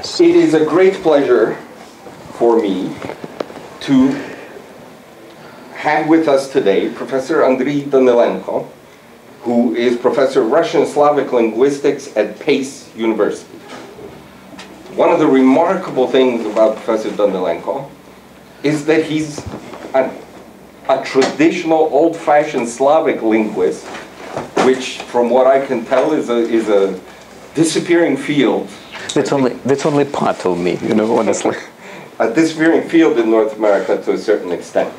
It is a great pleasure for me to have with us today Professor Andriy Danylenko, who is Professor of Russian Slavic Linguistics at Pace University. One of the remarkable things about Professor Danylenko is that he's a, a traditional old-fashioned Slavic linguist, which from what I can tell is a, is a disappearing field That's only that's only part of me, you know, honestly. this disappearing field in North America to a certain extent.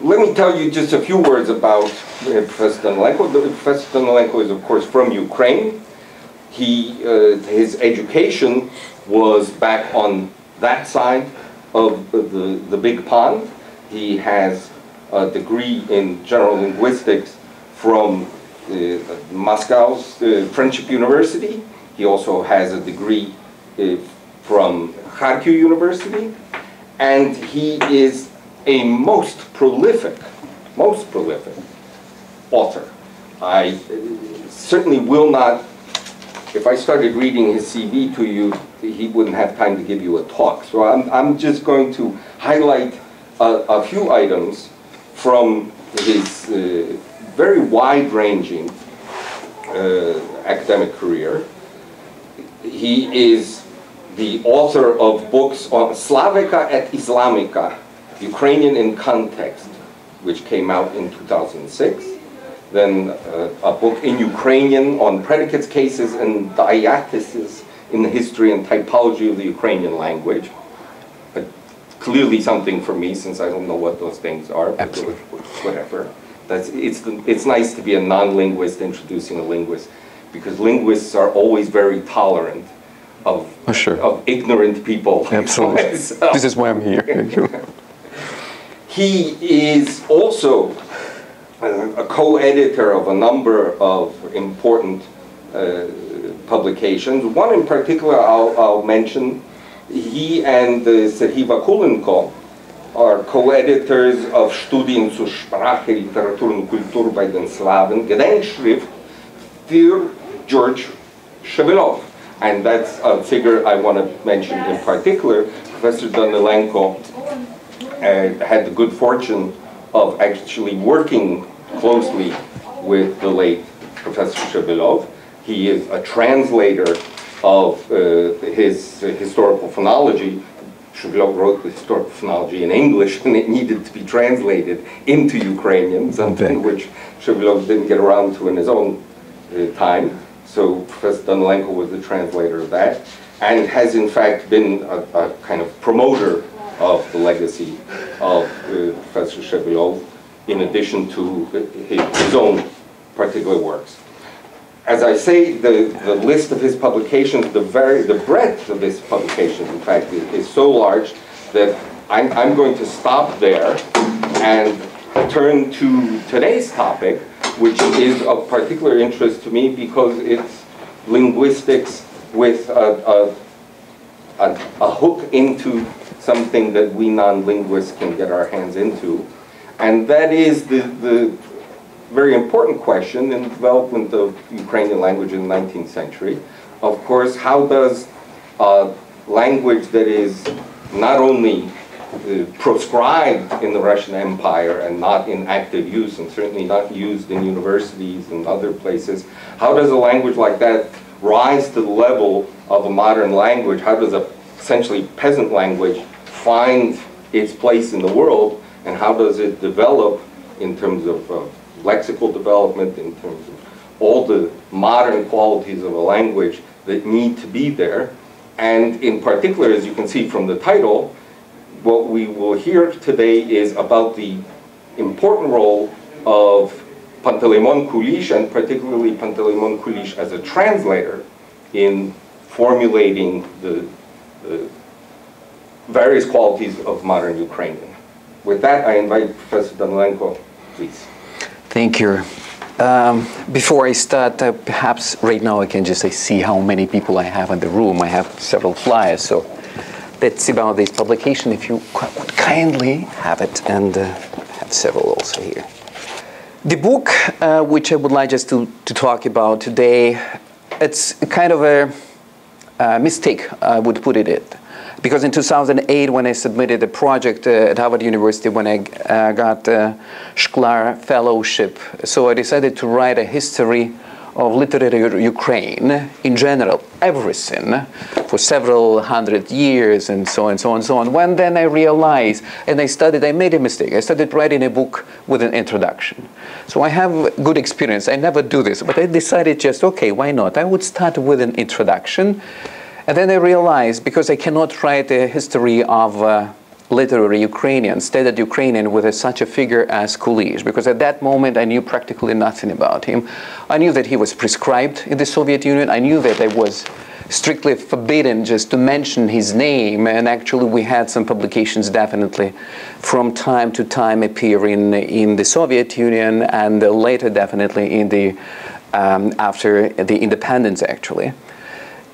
Let me tell you just a few words about uh, Professor Danylenko. Professor Danylenko is, of course, from Ukraine. He, uh, his education was back on that side of the, the big pond. He has a degree in general linguistics from uh, Moscow's uh, Friendship University. He also has a degree uh, from Kharkiv University, and he is a most prolific, most prolific author. I uh, certainly will not, if I started reading his CV to you, he wouldn't have time to give you a talk. So I'm, I'm just going to highlight a, a few items from his uh, very wide-ranging uh, academic career. He is the author of books on Slavica et Islamica, Ukrainian in Context, which came out in 2006. Then uh, a book in Ukrainian on predicates, cases, and diatheses in the history and typology of the Ukrainian language. But clearly something for me, since I don't know what those things are. Absolutely. Whatever. That's, it's, it's nice to be a non-linguist introducing a linguist, because linguists are always very tolerant of, Oh, sure. of ignorant people. like Absolutely. myself. This is why I'm here. He is also a co-editor of a number of important uh, publications. One in particular I'll, I'll mention, he and uh, Serhii Vakulenko are co-editors of Studien zur Sprache, Literatur und Kultur bei den Slawen, Gedenkschrift für George Shevelov. And that's a figure I want to mention in particular. Professor Danylenko uh, had the good fortune of actually working closely with the late Professor Shevelov. He is a translator of uh, his uh, historical phonology. Shevelov wrote the historical phonology in English, and it needed to be translated into Ukrainian, something Okay. which Shevelov didn't get around to in his own uh, time. So Professor Danylenko was the translator of that, and has in fact been a, a kind of promoter of the legacy of uh, Professor Shevelov, in addition to his, his own particular works. As I say, the, the list of his publications, the very the breadth of his publications, in fact, is, is so large that I'm, I'm going to stop there and turn to today's topic, which is of particular interest to me because it's linguistics with a, a, a, a hook into something that we non-linguists can get our hands into. And that is the, the very important question in the development of Ukrainian language in the 19th century. Of course, how does uh, language that is not only proscribed in the Russian Empire and not in active use, and certainly not used in universities and other places, how does a language like that rise to the level of a modern language? How does a essentially peasant language find its place in the world, and how does it develop in terms of uh, lexical development, in terms of all the modern qualities of a language that need to be there? And in particular, as you can see from the title, what we will hear today is about the important role of Panteleimon Kulish, and particularly Panteleimon Kulish as a translator in formulating the, the various qualities of modern Ukrainian. With that, I invite Professor Danylenko, please. Thank you. Um, before I start, uh, perhaps right now I can just see how many people I have in the room. I have several flyers, so see about this publication. If you would kindly have it, and uh, have several also here. The book, uh, which I would like just to, to talk about today, it's kind of a uh, mistake, I would put it it. Because in 2008, when I submitted a project uh, at Harvard University, when I uh, got a Shklar Fellowship, so I decided to write a history of literary Ukraine in general, everything, for several hundred years and so on and so on and so on. When then I realized, and I studied, I made a mistake. I started writing a book with an introduction. So I have good experience. I never do this, but I decided just, okay, why not? I would start with an introduction. And then I realized, because I cannot write a history of uh, literary Ukrainian, studied Ukrainian with a, such a figure as Kulish, because at that moment I knew practically nothing about him. I knew that he was prescribed in the Soviet Union. I knew that I was strictly forbidden just to mention his name, and actually we had some publications definitely from time to time appearing in the Soviet Union, and later definitely in the um, after the independence actually.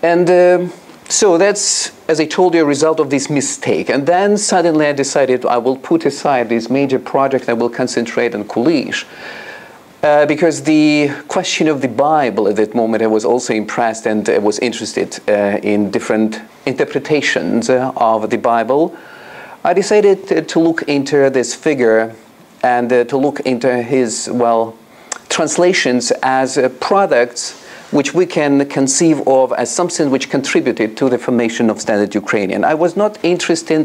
And uh, so that's, as I told you, a result of this mistake. And then suddenly I decided I will put aside this major project. I will concentrate on Kulish. Uh, because the question of the Bible at that moment, I was also impressed and I was interested uh, in different interpretations uh, of the Bible. I decided to look into this figure and uh, to look into his, well, translations as uh, products which we can conceive of as something which contributed to the formation of standard Ukrainian. I was not interested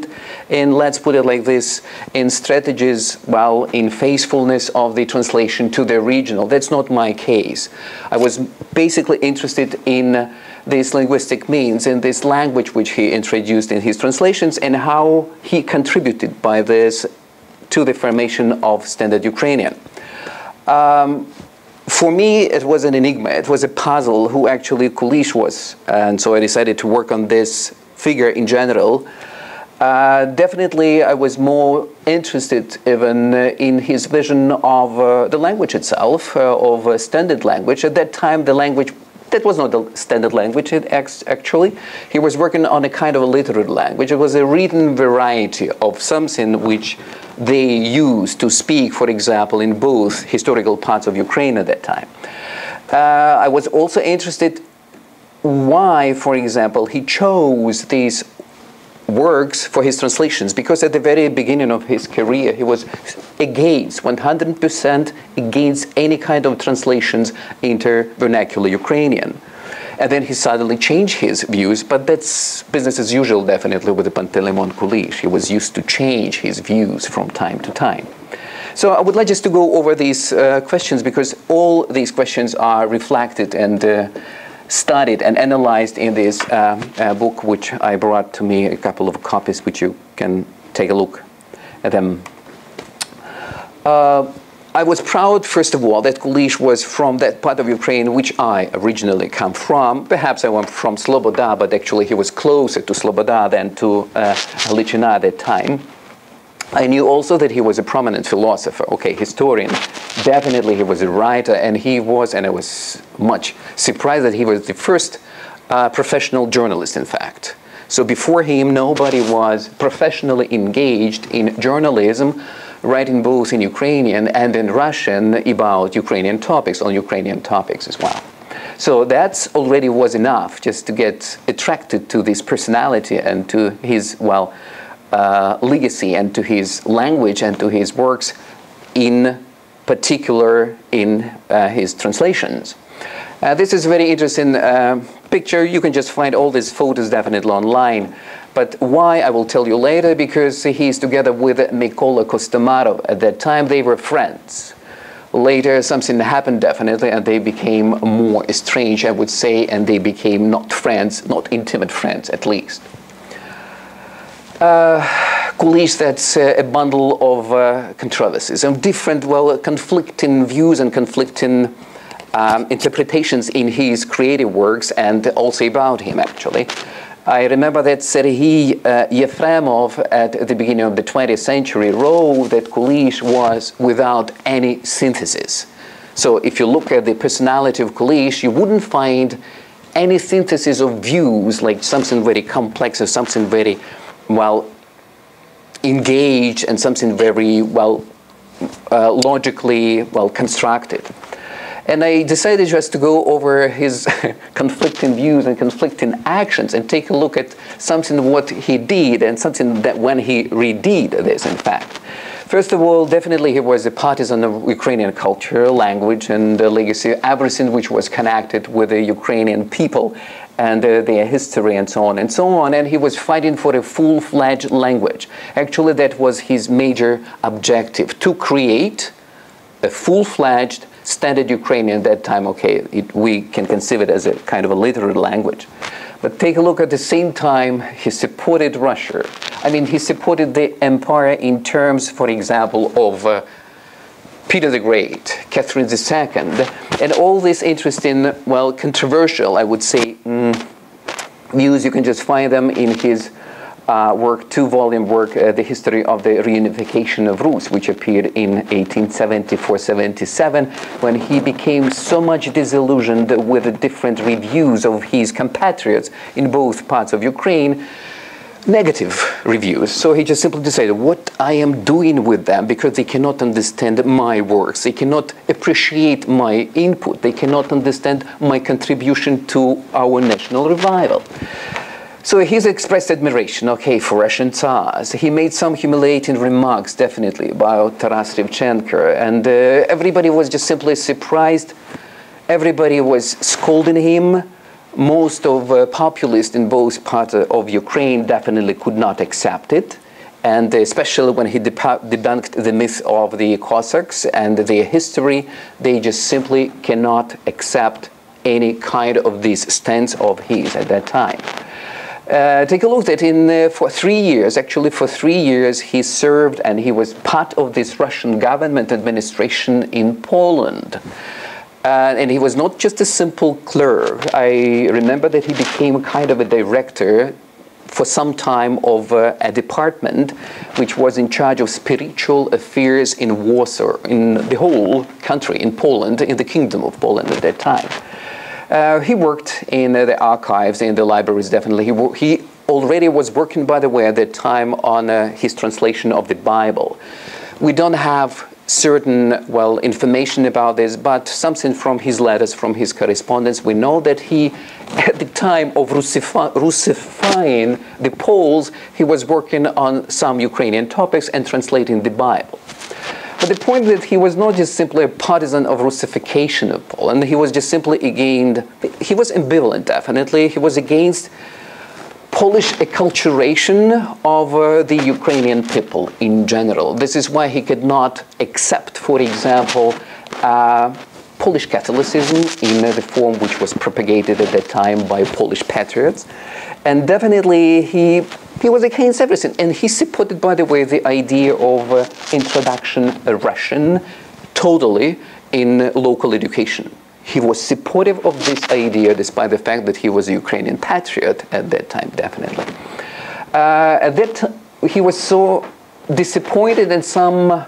in, let's put it like this, in strategies, well, in faithfulness of the translation to the regional. That's not my case. I was basically interested in these linguistic means, in this language which he introduced in his translations, and how he contributed by this to the formation of standard Ukrainian. Um, for me, it was an enigma. It was a puzzle who actually Kulish was. And so I decided to work on this figure in general. Uh, definitely, I was more interested even in his vision of uh, the language itself, uh, of standard language. At that time, the language that was not the standard language actually. He was working on a kind of a literary language. It was a written variety of something which they used to speak, for example, in both historical parts of Ukraine at that time. Uh, I was also interested why, for example, he chose these works for his translations because at the very beginning of his career he was against 100% against any kind of translations into vernacular Ukrainian. And then he suddenly changed his views, but that's business as usual definitely with the Panteleimon Kulish. He was used to change his views from time to time. So I would like just to go over these uh, questions because all these questions are reflected and uh, studied and analyzed in this uh, uh, book, which I brought to me a couple of copies, which you can take a look at them. I was proud, first of all, that Kulish was from that part of Ukraine which I originally come from. Perhaps I went from Sloboda, but actually he was closer to Sloboda than to uh, Lichina at that time. I knew also that he was a prominent philosopher, okay, historian. Definitely he was a writer, and he was, and I was much surprised that he was the first uh, professional journalist, in fact. So before him, nobody was professionally engaged in journalism, writing both in Ukrainian and in Russian about Ukrainian topics, on Ukrainian topics as well. So that already was enough just to get attracted to this personality and to his, well, uh, legacy and to his language and to his works, in particular in uh, his translations. Uh, this is very interesting uh, picture. You can just find all these photos definitely online. But why, I will tell you later, because he's together with Mykola Kostomarov. At that time, they were friends. Later, something happened definitely, and they became more estranged, I would say, and they became not friends, not intimate friends at least. Uh, Kulish, that's uh, a bundle of uh, controversies and different, well, conflicting views and conflicting um, interpretations in his creative works and also about him, actually. I remember that Serhiy uh, Yefremov at the beginning of the 20th century wrote that Kulish was without any synthesis. So if you look at the personality of Kulish, you wouldn't find any synthesis of views like something very complex or something very well engaged and something very well uh, logically well constructed. And I decided just to go over his conflicting views and conflicting actions and take a look at something what he did and something that when he redid this, in fact. First of all, definitely he was a partisan of Ukrainian culture, language, and legacy, everything which was connected with the Ukrainian people and uh, their history and so on and so on. And he was fighting for a full fledged language. Actually, that was his major objective to create a full fledged standard Ukrainian at that time. Okay, it, we can conceive it as a kind of a literary language. But take a look at the same time, he supported Russia. I mean, he supported the empire in terms, for example, of uh, Peter the Great, Catherine II, and all these interesting, well, controversial, I would say, mm, views. You can just find them in his uh, work, two-volume work, uh, The History of the Reunification of Rus, which appeared in 1874-77, when he became so much disillusioned with the different reviews of his compatriots in both parts of Ukraine, negative reviews. So he just simply decided what I am doing with them because they cannot understand my works, they cannot appreciate my input, they cannot understand my contribution to our national revival. So he's expressed admiration, okay, for Russian Tsars. He made some humiliating remarks, definitely, about Taras Shevchenko, and uh, everybody was just simply surprised. Everybody was scolding him. Most of uh, populists in both parts of Ukraine definitely could not accept it, and especially when he debunked the myth of the Cossacks and their history, they just simply cannot accept any kind of this stance of his at that time. Uh, take a look at in uh, for three years, actually for three years, he served and he was part of this Russian government administration in Poland. Uh, and he was not just a simple clerk. I remember that he became kind of a director for some time of uh, a department which was in charge of spiritual affairs in Warsaw, in the whole country, in Poland, in the Kingdom of Poland at that time. Uh, he worked in uh, the archives, in the libraries, definitely. He, he, already was working, by the way, at that time on uh, his translation of the Bible. We don't have certain, well, information about this, but something from his letters, from his correspondence, we know that he, at the time of Russify, Russifying the Poles, he was working on some Ukrainian topics and translating the Bible. But the point that he was not just simply a partisan of Russification of Poland, he was just simply against, he was ambivalent definitely, he was against Polish acculturation of uh, the Ukrainian people in general. This is why he could not accept, for example, uh, Polish Catholicism in uh, the form which was propagated at that time by Polish patriots. And definitely he he was against everything. And he supported, by the way, the idea of uh, introduction of Russian totally in local education. He was supportive of this idea despite the fact that he was a Ukrainian patriot at that time, definitely. Uh, at that he was so disappointed in some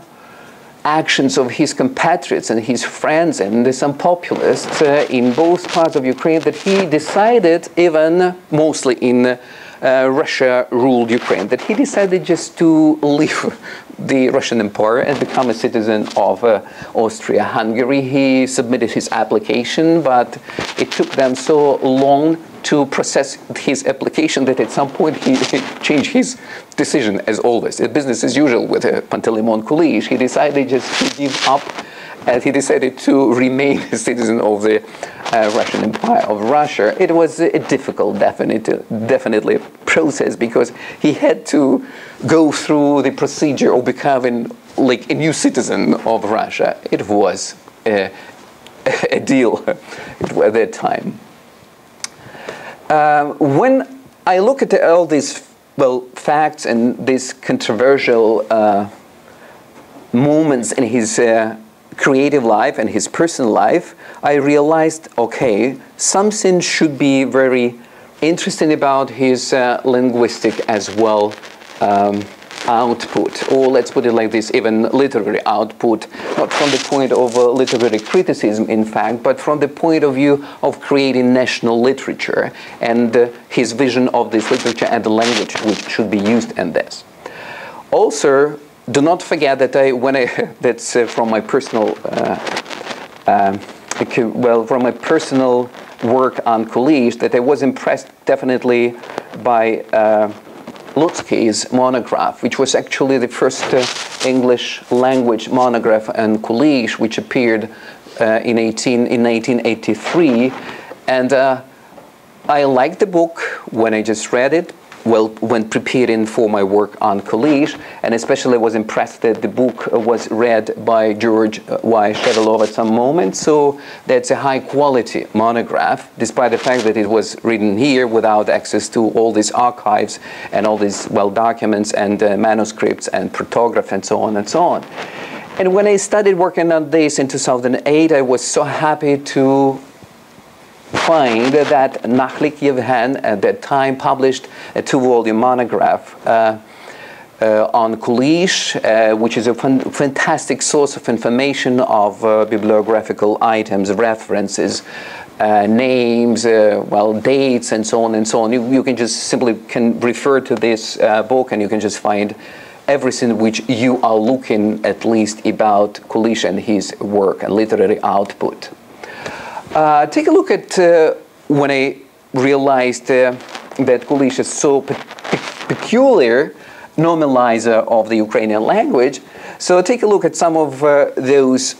actions of his compatriots and his friends and some populists uh, in both parts of Ukraine that he decided, even mostly in uh, Russia ruled Ukraine, that he decided just to leave the Russian Empire and become a citizen of uh, Austria Hungary. He submitted his application, but it took them so long to process his application that at some point he, changed his decision, as always. Business as usual with uh, Panteleimon Kulish. He decided just to give up and he decided to remain a citizen of the uh, Russian Empire of Russia. It was a difficult, definite, definitely process because he had to go through the procedure of becoming like a new citizen of Russia. It was a, a deal at that time. Um, when I look at all these well facts and these controversial uh, moments in his uh, creative life and his personal life, I realized okay, something should be very interesting about his uh, linguistic as well. Um, output, or let's put it like this, even literary output, not from the point of uh, literary criticism, in fact, but from the point of view of creating national literature and uh, his vision of this literature and the language which should be used in this. Also, do not forget that I, when I, that's uh, from my personal uh, um, well, from my personal work on Kulish, that I was impressed definitely by Luckyj's monograph, which was actually the first uh, English language monograph on Kulish, which appeared uh, in, 18, in 1983. And uh, I liked the book when I just read it, well, when preparing for my work on Kulish, and especially was impressed that the book was read by George Y. Shevelov at some moment. So that's a high quality monograph, despite the fact that it was written here without access to all these archives and all these well documents and uh, manuscripts and protograph and so on and so on. And when I started working on this in 2008, I was so happy to find that Nakhlik Yevhen at that time published a two-volume monograph uh, uh, on Kulish, uh, which is a fantastic source of information of uh, bibliographical items, references, uh, names, uh, well, dates, and so on and so on. You, you can just simply can refer to this book, and you can just find everything which you are looking at least about Kulish and his work and literary output. Uh, take a look at uh, when I realized uh, that Kulish is so pe peculiar normalizer of the Ukrainian language. So take a look at some of uh, those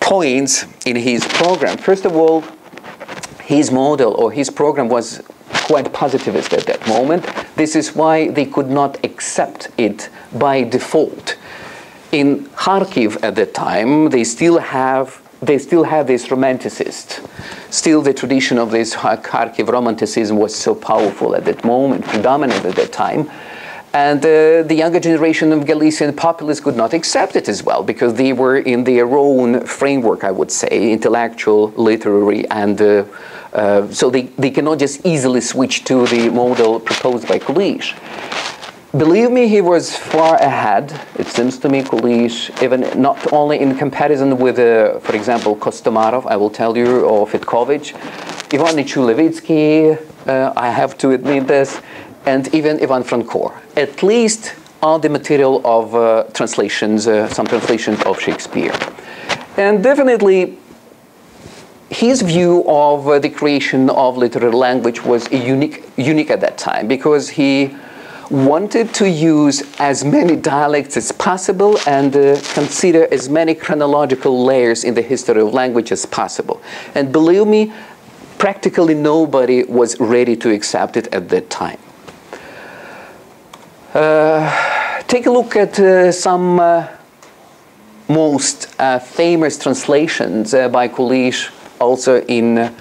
points in his program. First of all, his model or his program was quite positivist at that moment. This is why they could not accept it by default. In Kharkiv at that time, they still have they still have this romanticist. Still, the tradition of this Kharkiv romanticism was so powerful at that moment, predominant at that time. And uh, the younger generation of Galician populists could not accept it as well because they were in their own framework, I would say, intellectual, literary, and uh, uh, so they, they cannot just easily switch to the model proposed by Kulish. Believe me, he was far ahead, it seems to me, Kulish, even not only in comparison with, uh, for example, Kostomarov, I will tell you, or Fedkovich, Ivan Nechui-Levytsky, uh, I have to admit this, and even Ivan Franko. At least on the material of uh, translations, uh, some translations of Shakespeare. And definitely, his view of uh, the creation of literary language was unique, unique at that time because he wanted to use as many dialects as possible and uh, consider as many chronological layers in the history of language as possible. And believe me, practically nobody was ready to accept it at that time. Uh, take a look at uh, some uh, most uh, famous translations uh, by Kulish, also in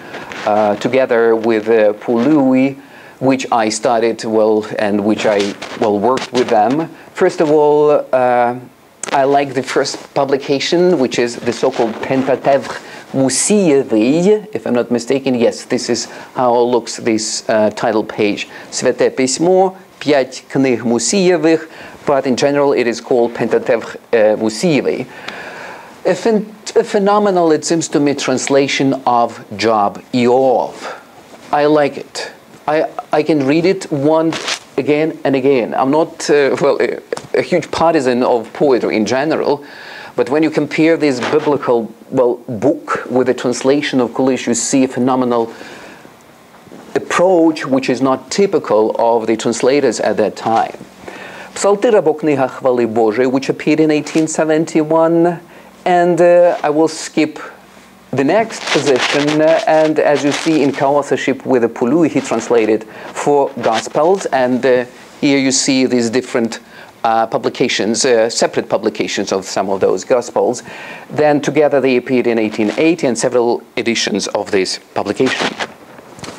together with uh, Pului, which I studied well and which I well worked with them. First of all, uh, I like the first publication, which is the so-called Pentateuch Musievi, if I'm not mistaken. Yes, this is how looks this uh, title page. Святе письмо, п'ять книг Мусієвих, but in general it is called Pentateuch uh, Musievi. A, phen a phenomenal, it seems to me, translation of Job Iov. I like it. I, I can read it once again and again. I'm not, uh, well, a, a, huge partisan of poetry in general, but when you compare this biblical, well, book with the translation of Kulish, you see a phenomenal approach which is not typical of the translators at that time. Psalter або книга хвали Божої, which appeared in 1871, and uh, I will skip the next position, uh, and as you see in co-authorship with the Pului, he translated four Gospels, and uh, here you see these different uh, publications, uh, separate publications of some of those Gospels. Then together they appeared in 1880 and several editions of this publication.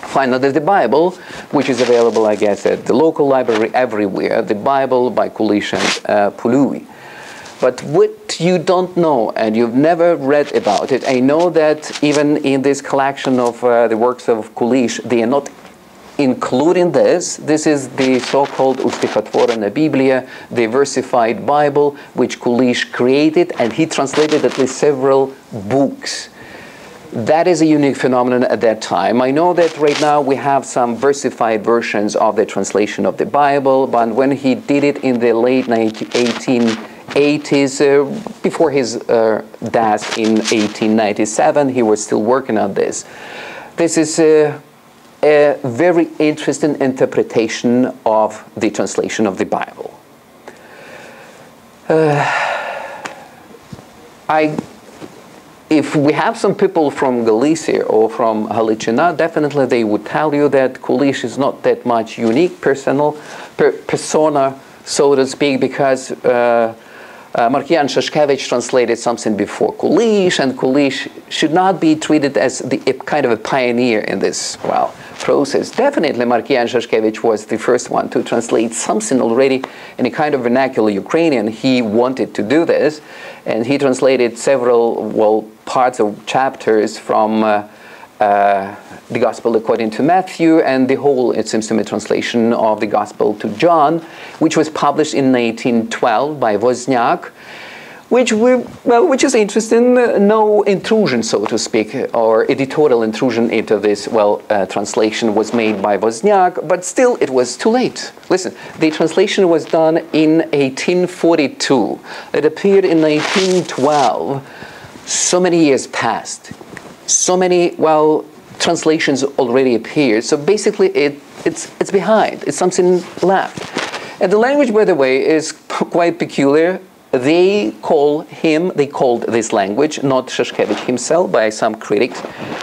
Finally, there's the Bible, which is available, I guess, at the local library everywhere. The Bible by Kulish and uh, Pului. But what you don't know and you've never read about it, I know that even in this collection of uh, the works of Kulish, they are not including this. This is the so-called Ustihotvorena Biblia, the versified Bible, which Kulish created, and he translated at least several books. That is a unique phenomenon at that time. I know that right now we have some versified versions of the translation of the Bible, but when he did it in the late 19, 18 80s, uh, before his uh, death in 1897. He was still working on this. This is a, a very interesting interpretation of the translation of the Bible. Uh, I if we have some people from Galicia or from Halicina, definitely they would tell you that Kulish is not that much unique personal per, persona, so to speak, because uh, uh, Markian Shashkevich translated something before Kulish, and Kulish should not be treated as the kind of a pioneer in this well process. Definitely, Markian Shashkevich was the first one to translate something already in a kind of vernacular Ukrainian. He wanted to do this, and he translated several well parts of chapters from. Uh, uh, the Gospel according to Matthew and the whole, it seems to me, translation of the Gospel to John, which was published in 1912 by Wozniak, which we, well, which is interesting. no intrusion, so to speak, or editorial intrusion into this. Well, uh, translation was made by Wozniak, but still, it was too late. Listen, the translation was done in 1842. It appeared in 1912. So many years passed so many, well, translations already appeared. So basically, it, it's, it's behind. It's something left. And the language, by the way, is quite peculiar. They call him, they called this language, not Shashkevich himself, by some critics,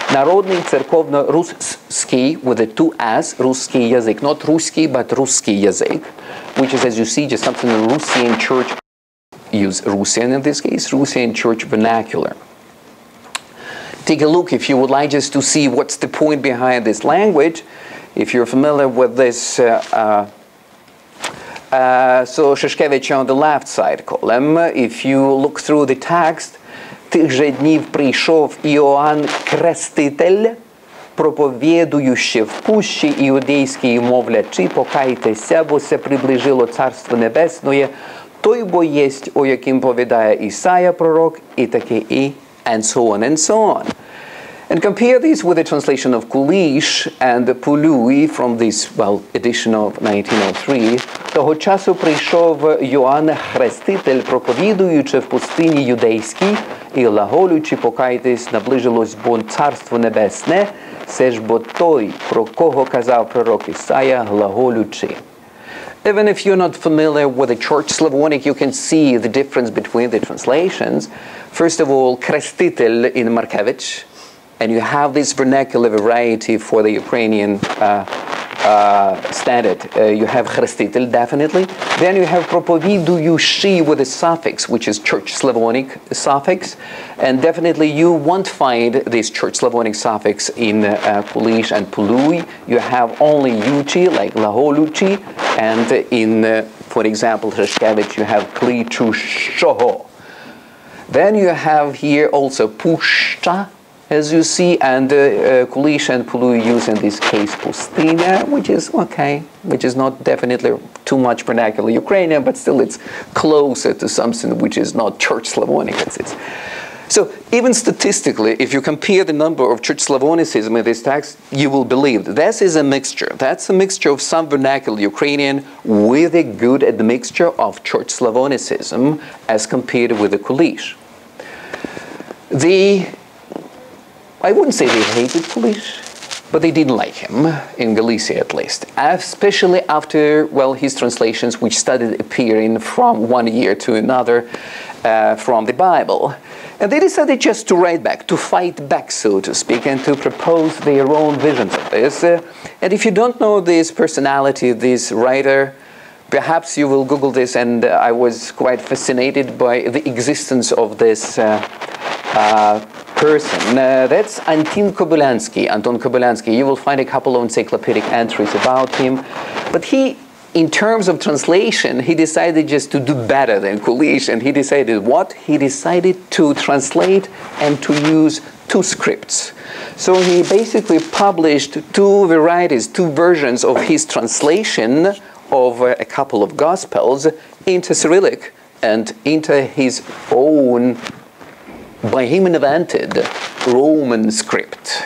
Народный церковно-русский with the two S, русский язык, not русский, but русский язык, which is, as you see, just something the Russian church use Russian in this case, Russian church vernacular take a look if you would like just to see what's the point behind this language. If you're familiar with this, uh, uh, uh so Shashkevich on the left side column, if you look through the text, тих же днів прийшов Іоанн Креститель, проповідуючи в пущі іудейській мовлячи, покайтеся, бо це приближило Царство Небесне, той бо єсть, о яким повідає Ісая пророк, і таке і and so on and so on. And compare this with the translation of Kulish and Pului from this, well, edition of 1903. Того часу прийшов Йоанн Хреститель, проповідуючи в пустині юдейській, і лаголючи, покайтесь, наближилось бо Царство Небесне, це ж бо той, про кого казав пророк Ісая, глаголючи. Even if you're not familiar with the Church Slavonic, you can see the difference between the translations. First of all, Krestitel in Markevich, and you have this vernacular variety for the Ukrainian uh, uh, standard. Uh, you have Krestitel, definitely. Then you have propoviduyushi with a suffix, which is Church Slavonic suffix. And definitely you won't find this Church Slavonic suffix in uh, Kulish and Pului. You have only uchi, like laholuchi. And in, uh, for example, Shashkevich, you have klichushoho. Then you have here also pushta, as you see, and uh, uh, and Pulu use in this case pustina, which is okay, which is not definitely too much vernacular Ukrainian, but still it's closer to something which is not Church Slavonic. It's, so even statistically, if you compare the number of Church Slavonicism in this text, you will believe that this is a mixture. That's a mixture of some vernacular Ukrainian with a good admixture of Church Slavonicism as compared with the Kulish. The I wouldn't say they hated Kulish, but they didn't like him, in Galicia at least. Especially after, well, his translations, which started appearing from one year to another uh, from the Bible. And they decided just to write back, to fight back, so to speak, and to propose their own visions of this. Uh, and if you don't know this personality, this writer, perhaps you will Google this, and uh, I was quite fascinated by the existence of this uh, uh, person. Uh, that's Anton Kobylyansky. Anton Kobylyansky. You will find a couple of encyclopedic entries about him. But he, in terms of translation, he decided just to do better than Kulish. And he decided what? He decided to translate and to use two scripts. So he basically published two varieties, two versions of his translation of a couple of Gospels into Cyrillic and into his own by him invented Roman script.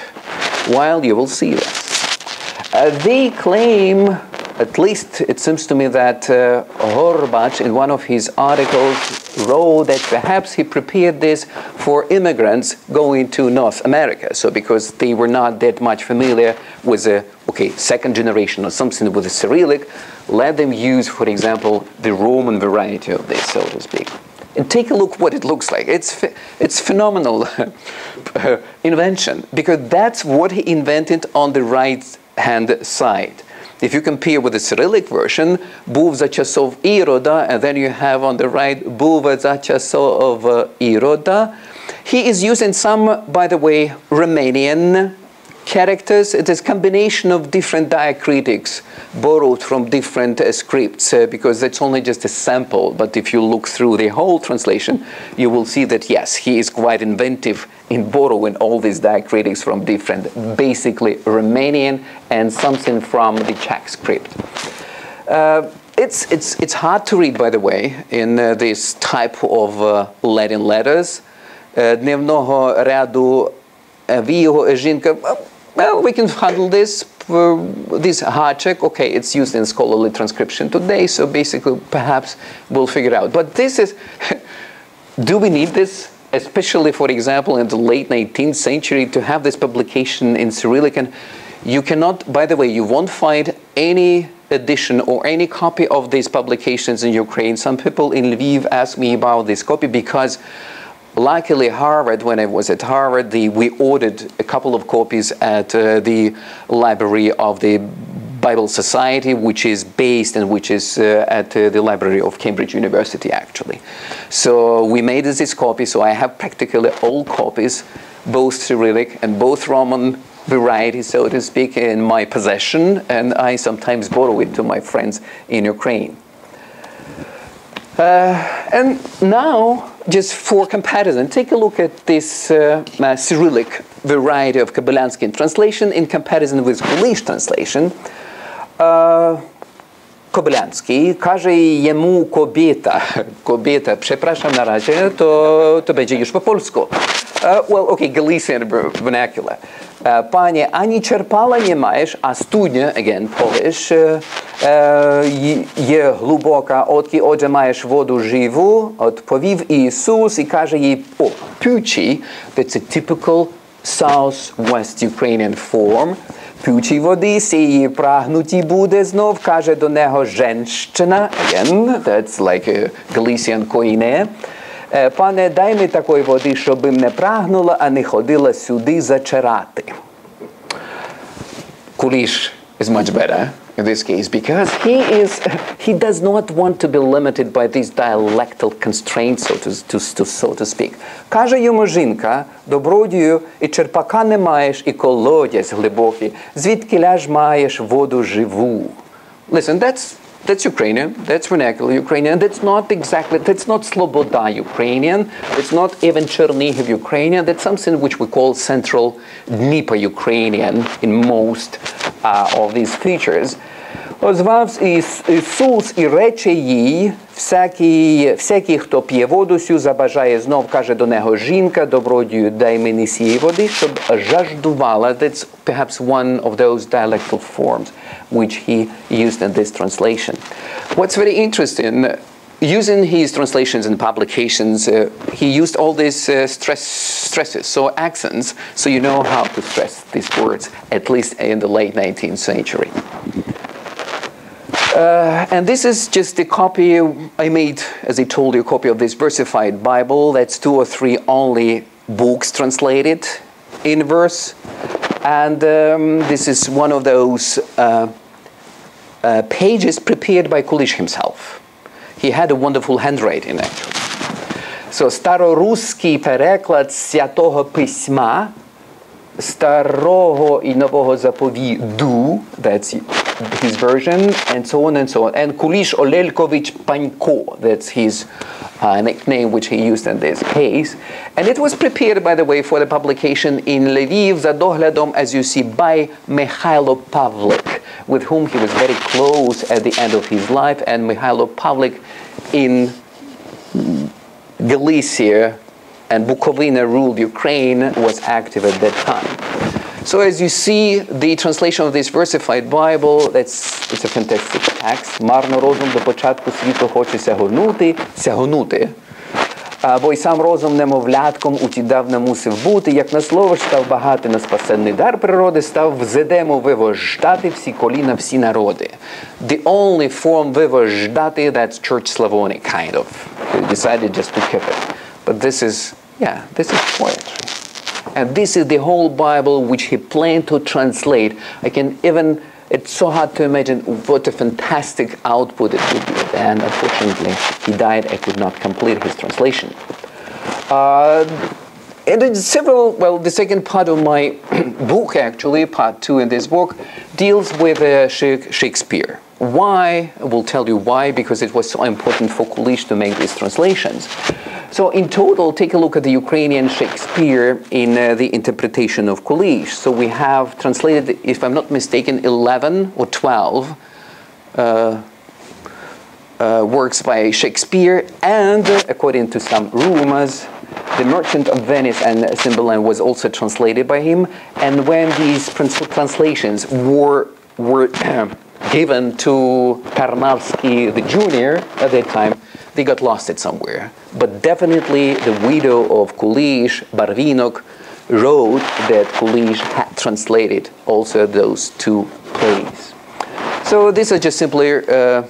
While you will see this. Uh, they claim, at least it seems to me that uh, Horbach, in one of his articles, wrote that perhaps he prepared this for immigrants going to North America. So because they were not that much familiar with a okay second generation or something with the Cyrillic, let them use, for example, the Roman variety of this, so to speak. And take a look what it looks like. It's it's phenomenal invention because that's what he invented on the right hand side. If you compare with the Cyrillic version, був за часов Ірода, and then you have on the right, був за часов Ірода. He is using some, by the way, Romanian characters. It is combination of different diacritics borrowed from different uh, scripts uh, because that's only just a sample. But if you look through the whole translation, you will see that yes, he is quite inventive in borrowing all these diacritics from different, basically Romanian and something from the Czech script. Uh, it's, it's, it's hard to read, by the way, in uh, this type of uh, Latin letters. Дневного ряду віього жінка well, we can handle this. this hard check. okay, it's used in scholarly transcription today, so basically, perhaps we'll figure out. But this is, do we need this? Especially, for example, in the late 19th century, to have this publication in Cyrillic. And you cannot, by the way, you won't find any edition or any copy of these publications in Ukraine. Some people in Lviv ask me about this copy because Luckily, Harvard, when I was at Harvard, the, we ordered a couple of copies at uh, the library of the Bible Society, which is based and which is uh, at uh, the library of Cambridge University, actually. So we made this copy, so I have practically all copies, both Cyrillic and both Roman variety, so to speak, in my possession, and I sometimes borrow it to my friends in Ukraine. Uh, and now, just for comparison, take a look at this uh, uh, Cyrillic variety of Kobylyansky translation in comparison with Kulish translation. Uh, Kobylański każe jemu kobieta, kobieta, przepraszam na razie, to, to będzie już po polsku. Uh, well, okay, Galician vernacular. Uh, Panie, ani czerpala nie masz, a studnia, again, Polish, uh, je głęboka, odki odże masz wodę żywą, odpowiedział Jezus i każe jej, o, płci, that's a typical southwest Ukrainian form, п'ючій води, сії прагнуті буде знов, каже до нього женщина, again, that's like Galician koine, Пане, дай мені такої води, щоб не прагнула, а не ходила сюди зачарати. Куліш is much better in this case because he is he does not want to be limited by these dialectal constraints so to, to, to, so to speak. Каже йому жінка, добродію і черпака не маєш, і колодязь глибокий, звідки ляж маєш воду живу. Listen, that's that's Ukrainian, that's vernacular Ukrainian, that's not exactly, that's not Sloboda Ukrainian, it's not even Chernihiv Ukrainian, that's something which we call Central Dnieper Ukrainian in most uh, of these features. Озвався Ісус і рече їй, всякий, всякий, хто п'є воду сю, забажає знов, каже до нього жінка, добродію, дай мені сієї води, щоб жаждувала. That's perhaps one of those dialectal forms which he used in this translation. What's very interesting, using his translations and publications, uh, he used all these uh, stress, stresses, so accents, so you know how to stress these words, at least in the late 19th century. Uh, and this is just a copy I made, as I told you, a copy of this versified Bible. That's two or three only books translated in verse. And um, this is one of those uh, uh, pages prepared by Kulish himself. He had a wonderful handwriting, actually. So, староруський переклад Святого Письма, Старого і Нового Заповіду, that's his version, and so on and so on. And Kulish Olelkovich Panko, that's his uh, nickname which he used in this case. And it was prepared, by the way, for the publication in Lviv, Zadohledom, as you see, by Mikhailo Pavlik, with whom he was very close at the end of his life. And Mikhailo Pavlik in Galicia and Bukovina ruled Ukraine was active at that time. So as you see, the translation of this versified Bible, that's, it's a fantastic text. Марно розум до початку світу хоче сягнути, сягнути. Бо й сам розум немовлятком у ті давна мусив бути, як на слово ж став багатий на спасенний дар природи, став взедемо вивождати всі коліна, всі народи. The only form вивождати, that's Church Slavonic kind of. We decided just to keep it. But this is, yeah, this is poetry. And this is the whole Bible which he planned to translate. I can even, it's so hard to imagine what a fantastic output it would be. And unfortunately, he died. I could not complete his translation. Uh, and several, well, the second part of my book, actually, part two in this book, deals with uh, Shakespeare. Why? I will tell you why, because it was so important for Kulish to make these translations. So, in total, take a look at the Ukrainian Shakespeare in uh, the interpretation of Kulish. So, we have translated, if I'm not mistaken, 11 or 12 uh, uh, works by Shakespeare, and according to some rumors, The Merchant of Venice and Cymbeline was also translated by him. And when these translations were were given to Tarnavsky the Junior at that time, they got lost it somewhere. But definitely, the widow of Kulish, Barvinok, wrote that Kulish had translated also those two plays. So these are just simply uh,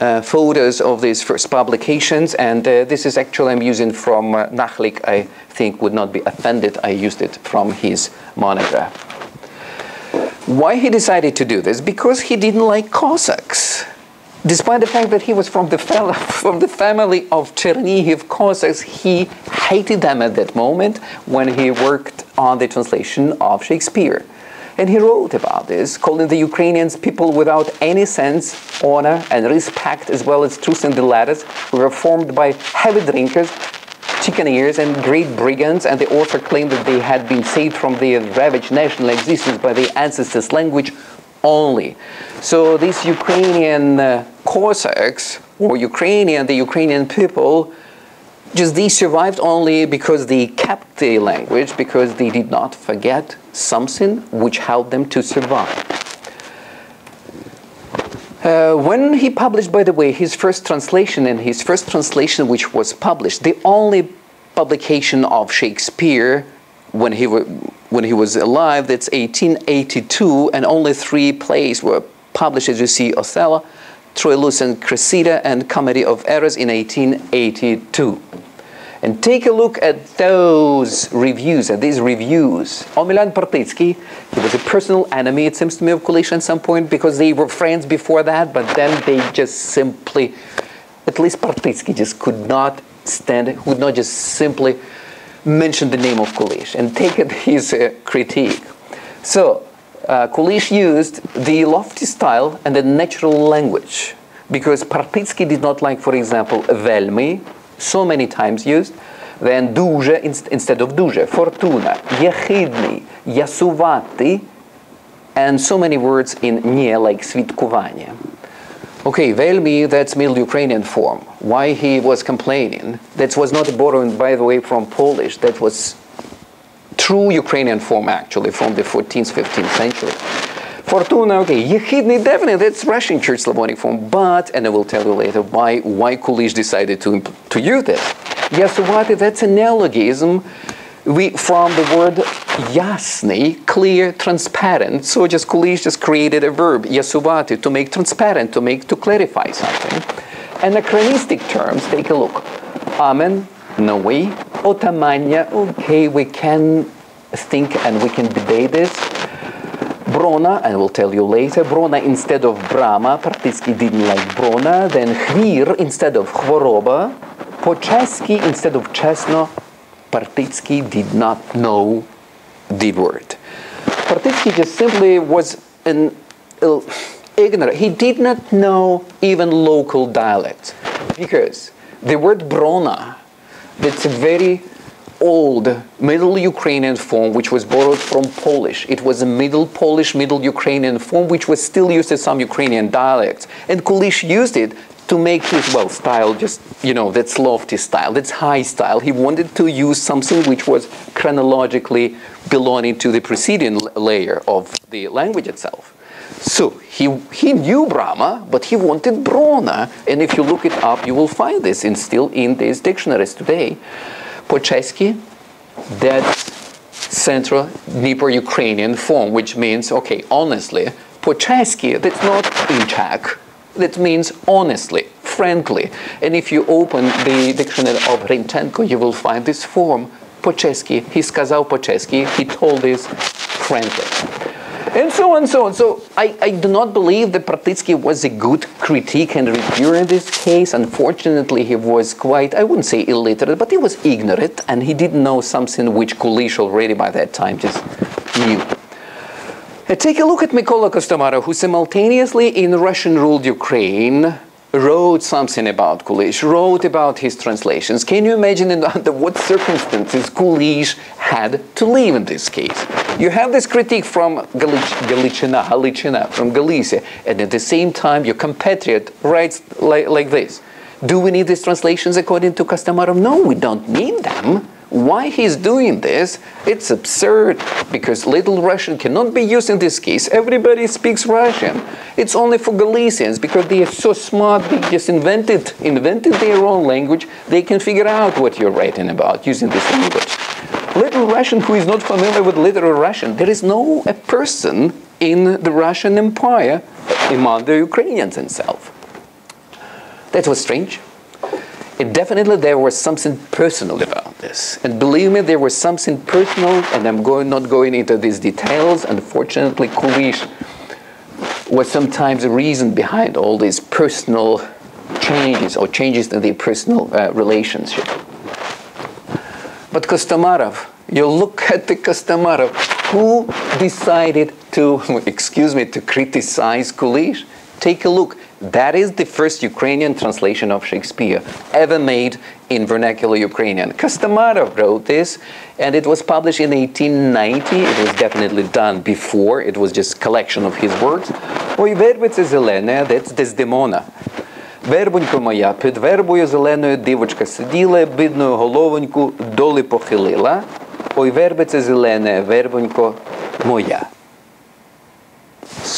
uh, photos of these first publications, and uh, this is actually I'm using from uh, Nakhlik. I think would not be offended. I used it from his monograph. Why he decided to do this? Because he didn't like Cossacks. Despite the fact that he was from the, from the family of Chernihiv Cossacks, he hated them at that moment when he worked on the translation of Shakespeare. And he wrote about this, calling the Ukrainians people without any sense, honor, and respect, as well as truth in the letters, who were formed by heavy drinkers, chicken ears, and great brigands. And the author claimed that they had been saved from their ravaged national existence by their ancestors' language only. So these Ukrainian uh, Cossacks, or Ukrainian, the Ukrainian people, just they survived only because they kept the language, because they did not forget something which helped them to survive. Uh, when he published, by the way, his first translation, and his first translation which was published, the only publication of Shakespeare when he, when he was alive, that's 1882, and only three plays were published, as you see, Othello, Troilus and Cressida, and Comedy of Errors in 1882. And take a look at those reviews, at these reviews. Omelian Partitsky, he was a personal enemy, it seems to me, of Kulish at some point because they were friends before that, but then they just simply, at least Partitsky just could not stand, could not just simply mention the name of Kulish and take his uh, critique. So, uh, Kulish used the lofty style and the natural language because Partitsky did not like, for example, velmi, so many times used, then duże instead of duże, fortuna, jechidny, jasuvaty, and so many words in nie, like svitkovanie. Okay, velmi, that's Middle Ukrainian form. Why he was complaining. That was not borrowed, by the way, from Polish. That was true Ukrainian form, actually, from the 14th, 15th century. Fortuna, okay, Yechidny, definitely, that's Russian Church Slavonic form, but, and I will tell you later why, why Kulish decided to, to use this. Yasuvati, that's a neologism we, from the word yasny, clear, transparent. So just Kulish just created a verb, yasuvati, to make transparent, to make, to clarify something. Anachronistic terms, take a look. Amen, no way. Otamanya, okay, we can think and we can debate this. Brona, and we'll tell you later, Brona instead of Brahma, Partitsky didn't like Brona, then Chvir instead of Chvoroba, Pocheski instead of Chesno, Partitsky did not know the word. Partitsky just simply was an uh, ignorant. He did not know even local dialects because the word Brona, that's a very old Middle Ukrainian form which was borrowed from Polish. It was a Middle Polish, Middle Ukrainian form which was still used in some Ukrainian dialects. And Kulish used it to make his, well, style just, you know, that's lofty style, that's high style. He wanted to use something which was chronologically belonging to the preceding layer of the language itself. So he, he knew Brahma, but he wanted Brahma, And if you look it up, you will find this in still in these dictionaries today. Pochesky, that Central Dnieper Ukrainian form, which means, okay, honestly, Pochesky, that's not in Czech. That means honestly, frankly. And if you open the dictionary of Hrinchenko, you will find this form. Pochesky, he сказал Pochesky, he told this frankly. And so on and so on. So I, I do not believe that Partitsky was a good critique and reviewer in this case. Unfortunately, he was quite, I wouldn't say illiterate, but he was ignorant and he didn't know something which Kulish already by that time just knew. Take a look at Mykola Kostomarov, who simultaneously in Russian-ruled Ukraine wrote something about Kulish, wrote about his translations. Can you imagine under what circumstances Kulish had to live in this case? You have this critique from Galichina, from Galicia, and at the same time your compatriot writes like, like this. Do we need these translations according to Kostomarov? No, we don't need them. Why he's doing this? It's absurd because Little Russian cannot be used in this case. Everybody speaks Russian. It's only for Galicians because they are so smart. They just invented invented their own language. They can figure out what you're writing about using this language. Little Russian who is not familiar with literal Russian, there is no a person in the Russian Empire among the Ukrainians themselves. That was strange. It definitely there was something personal about this. And believe me, there was something personal, and I'm going, not going into these details. Unfortunately, Kulish was sometimes the reason behind all these personal changes or changes in the personal uh, relationship. But Kostomarov, you look at the Kostomarov, who decided to, excuse me, to criticize Kulish? Take a look. That is the first Ukrainian translation of Shakespeare ever made in vernacular Ukrainian. Kostomarov wrote this, and it was published in 1890. It was definitely done before. It was just collection of his works. Ой, вербиця зелена, that's Desdemona. Вербонько моя, під вербою зеленою дівочка сиділа, бідною головоньку доли похилила. Ой, вербиця зелене, вербонько моя.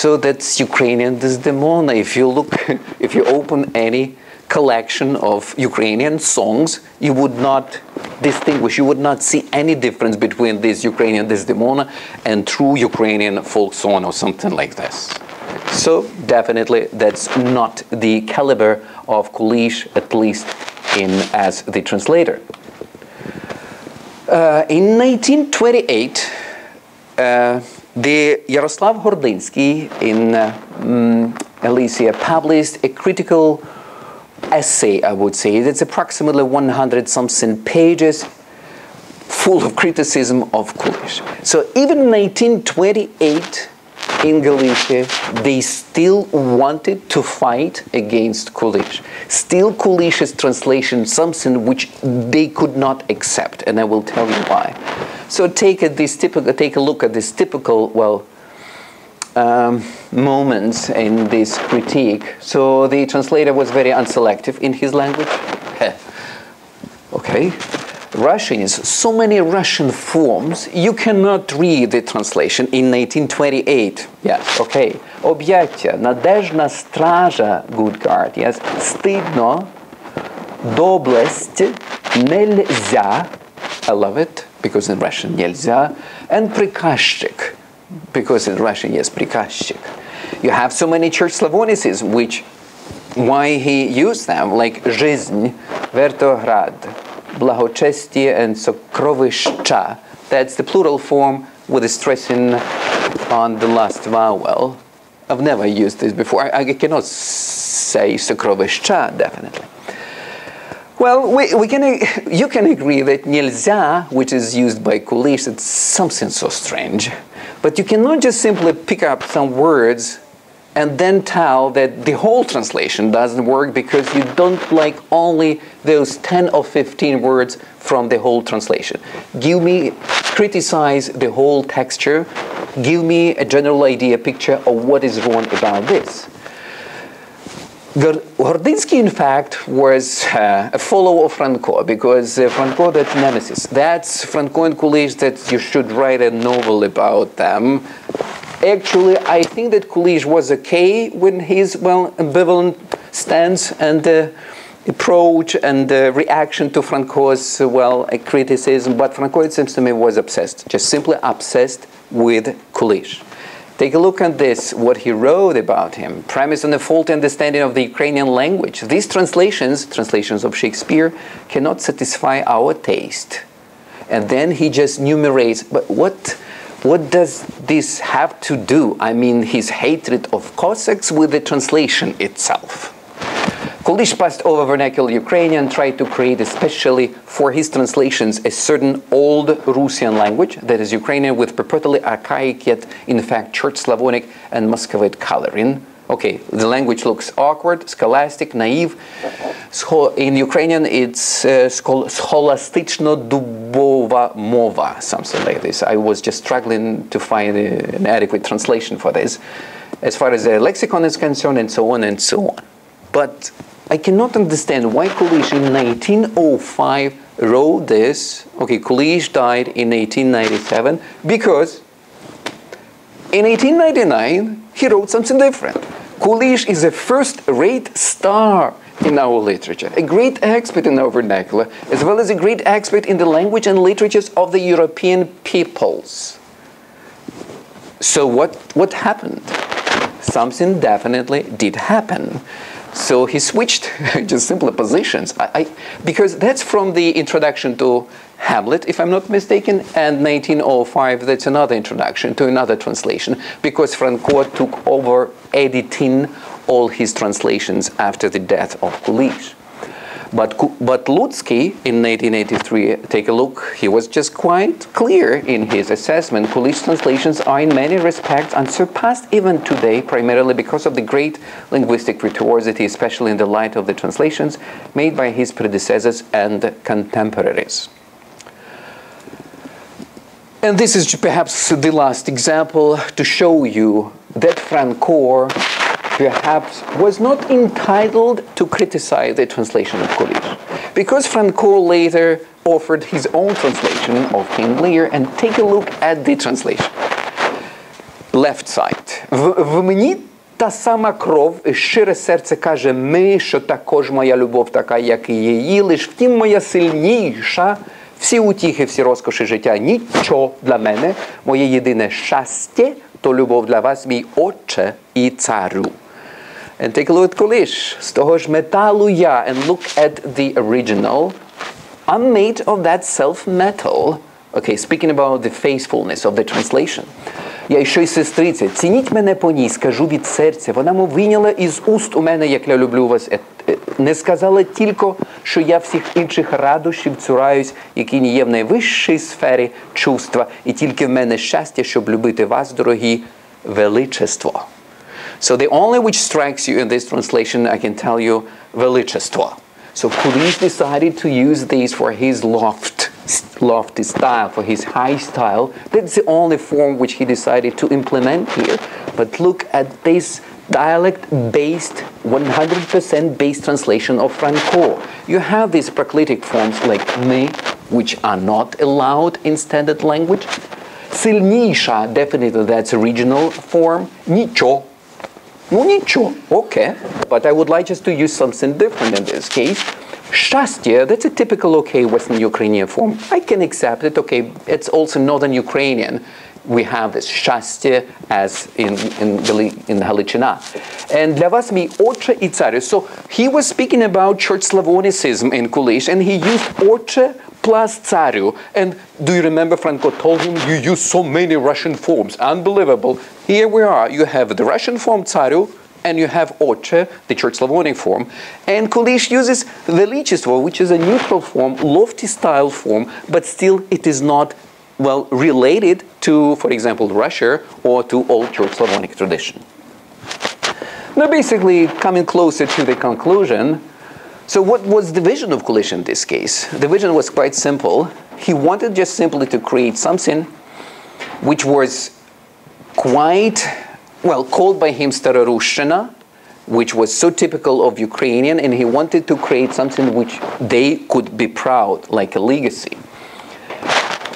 So that's Ukrainian Desdemona. If you look, if you open any collection of Ukrainian songs, you would not distinguish, you would not see any difference between this Ukrainian Desdemona and true Ukrainian folk song or something like this. So definitely that's not the caliber of Kulish, at least in as the translator. Uh, in 1928, uh, the Yaroslav Hordynsky in uh, um, published a critical essay, I would say. It's approximately 100 something pages full of criticism of Kulish. So even in 1928, in Galicia, they still wanted to fight against Kulish. Still, Kulish's translation something which they could not accept, and I will tell you why. So take a, this typical, take a look at this typical, well, um, moments in this critique. So the translator was very unselective in his language. okay. Russian is so many Russian forms, you cannot read the translation in 1928. Yes, okay. Об'яття, надежна стража, good guard, yes. Стидно, доблесть, нельзя, I love it, because in Russian нельзя, and приказчик, because in Russian, yes, приказчик. You have so many church Slavonicisms, which, why he used them, like жизнь, вертоград, благочестие and сокровища. That's the plural form with a stressing on the last vowel. I've never used this before. I, I cannot say сокровища, definitely. Well, we, we can, you can agree that нельзя, which is used by Kulish, it's something so strange. But you cannot just simply pick up some words and then tell that the whole translation doesn't work because you don't like only those 10 or 15 words from the whole translation. Give me, criticize the whole texture, give me a general idea, picture of what is wrong about this. Hordynsky, in fact, was uh, a follower of Franco because uh, Franco, that's nemesis. That's Franco and Kulish that you should write a novel about them Actually, I think that Kulish was okay with his well ambivalent stance and uh, approach and uh, reaction to Franco's well criticism. But Franco, it seems to me, was obsessed, just simply obsessed with Kulish. Take a look at this, what he wrote about him. Premise on a faulty understanding of the Ukrainian language. These translations, translations of Shakespeare, cannot satisfy our taste. And then he just enumerates, but what, what does this have to do? I mean, his hatred of Cossacks with the translation itself. Kulish passed over vernacular Ukrainian, tried to create, especially for his translations, a certain old Russian language, that is Ukrainian with purportedly archaic yet, in fact, Church Slavonic and Muscovite coloring. Okay, the language looks awkward, scholastic, naive. In Ukrainian, it's uh, dubova mova, something like this. I was just struggling to find uh, an adequate translation for this, as far as the lexicon is concerned, and so on and so on. But I cannot understand why Kulish in 1905 wrote this. Okay, Kulish died in 1897 because in 1899 he wrote something different. Kulish is a first-rate star in our literature, a great expert in our vernacular, as well as a great expert in the language and literatures of the European peoples. So what, what happened? Something definitely did happen. So he switched just simpler positions. I, I, because that's from the introduction to Hamlet, if I'm not mistaken, and 1905, that's another introduction to another translation, because Franco took over editing all his translations after the death of Kulish. But, but Luckyj in 1983, take a look, he was just quite clear in his assessment. Kulish translations are in many respects unsurpassed even today, primarily because of the great linguistic virtuosity, especially in the light of the translations made by his predecessors and contemporaries. And this is perhaps the last example to show you that Franco perhaps was not entitled to criticize the translation of Kulish. Because Franco later offered his own translation of King Lear, and take a look at the translation. Left side. В, в мені та сама кров, щире серце каже ми, що також моя любов така, як і її, лиш втім моя сильніша, всі утіхи, всі розкоші життя, нічого для мене, моє єдине щастя, то любов для вас, мій Отче і царю. And take a look at Kulish. Z tohož metalu ja, and look at the original. I'm made of that self-metal. Okay, speaking about the faithfulness of the translation. Я й щось сестрице, цініть мене по ній, скажу від серця. Вона мов вийняла із уст у мене, як я люблю вас. Не сказала тільки, що я всіх інших радощів цураюсь, які не є в найвищій сфері чувства, і тільки в мене щастя, щоб любити вас, дорогі, величество. So the only which strikes you in this translation, I can tell you, velichestvo. So Kulish decided to use these for his loft, lofty style, for his high style. That's the only form which he decided to implement here. But look at this dialect-based, 100% based translation of Franco. You have these proclitic forms like me, which are not allowed in standard language. Silnisha, definitely that's a regional form. No ничего, okay. But I would like just to use something different in this case. Shastia, that's a typical okay Western Ukrainian form. I can accept it, okay. It's also Northern Ukrainian. We have this shastia as in, in, in Halichina. And для вас мій отче і царю. So he was speaking about church Slavonicism in Kulish, and he used отче plus Tsaryu. And do you remember Franco told him you use so many Russian forms? Unbelievable. Here we are. You have the Russian form Tsaryu, and you have Oche, the Church Slavonic form. And Kulish uses the Lichistvo, which is a neutral form, lofty style form, but still it is not well related to, for example, Russia or to old Church Slavonic tradition. Now basically coming closer to the conclusion, so what was the vision of Kulish in this case? The vision was quite simple. He wanted just simply to create something which was quite, well, called by him Starorushchina, which was so typical of Ukrainian, and he wanted to create something which they could be proud, like a legacy.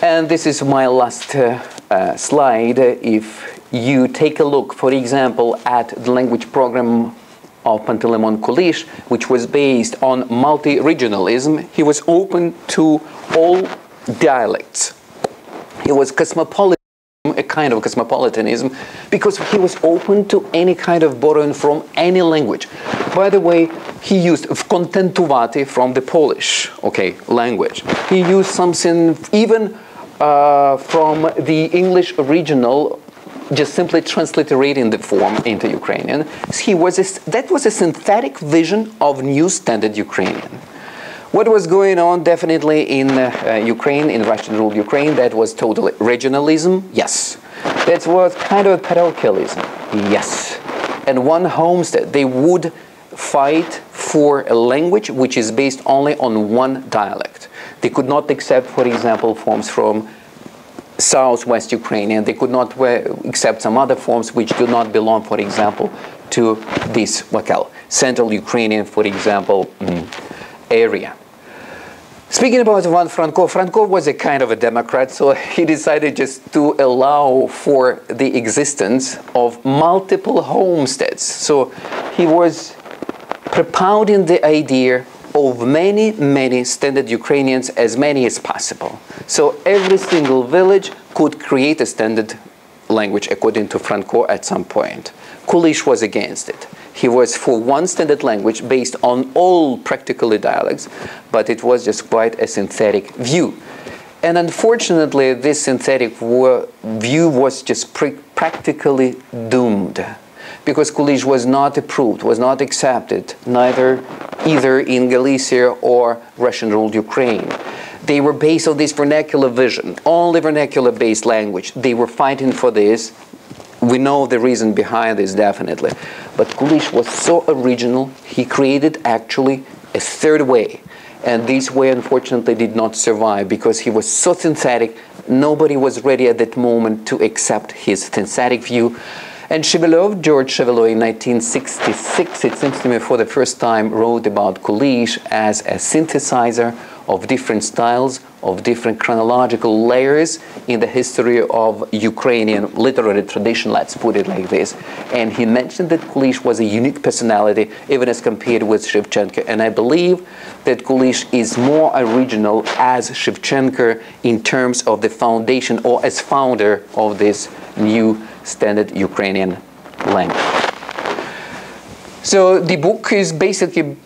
And this is my last uh, uh, slide. If you take a look, for example, at the language program of Panteleimon Kulish, which was based on multi-regionalism, he was open to all dialects. He was cosmopolitan a kind of cosmopolitanism because he was open to any kind of borrowing from any language. By the way, he used kontentuvati from the Polish, okay, language. He used something even uh, from the English original just simply transliterating the form into Ukrainian. He was a, that was a synthetic vision of new standard Ukrainian. What was going on definitely in uh, uh, Ukraine, in Russian-ruled Ukraine, that was totally regionalism, yes. That was kind of parochialism, yes. And one homestead, they would fight for a language which is based only on one dialect. They could not accept, for example, forms from southwest Ukrainian. They could not accept some other forms which do not belong, for example, to this locale. Central Ukrainian, for example, area. Speaking about Ivan Franko, Franco was a kind of a Democrat, so he decided just to allow for the existence of multiple homesteads. So he was propounding the idea of many, many standard Ukrainians, as many as possible. So every single village could create a standard language according to Franco at some point. Kulish was against it. He was for one standard language based on all practically dialects, but it was just quite a synthetic view. And unfortunately, this synthetic view was just practically doomed because Kulish was not approved, was not accepted, neither either in Galicia or Russian-ruled Ukraine. They were based on this vernacular vision, only vernacular-based language. They were fighting for this. We know the reason behind this, definitely. But Kulish was so original, he created actually a third way. And this way, unfortunately, did not survive because he was so synthetic, nobody was ready at that moment to accept his synthetic view. And Shevelov, George Shevelov, in 1966, it seems to me for the first time, wrote about Kulish as a synthesizer of different styles, of different chronological layers in the history of Ukrainian literary tradition, let's put it like this. And he mentioned that Kulish was a unique personality, even as compared with Shevchenko. And I believe that Kulish is more original as Shevchenko in terms of the foundation or as founder of this new standard Ukrainian language. So the book is basically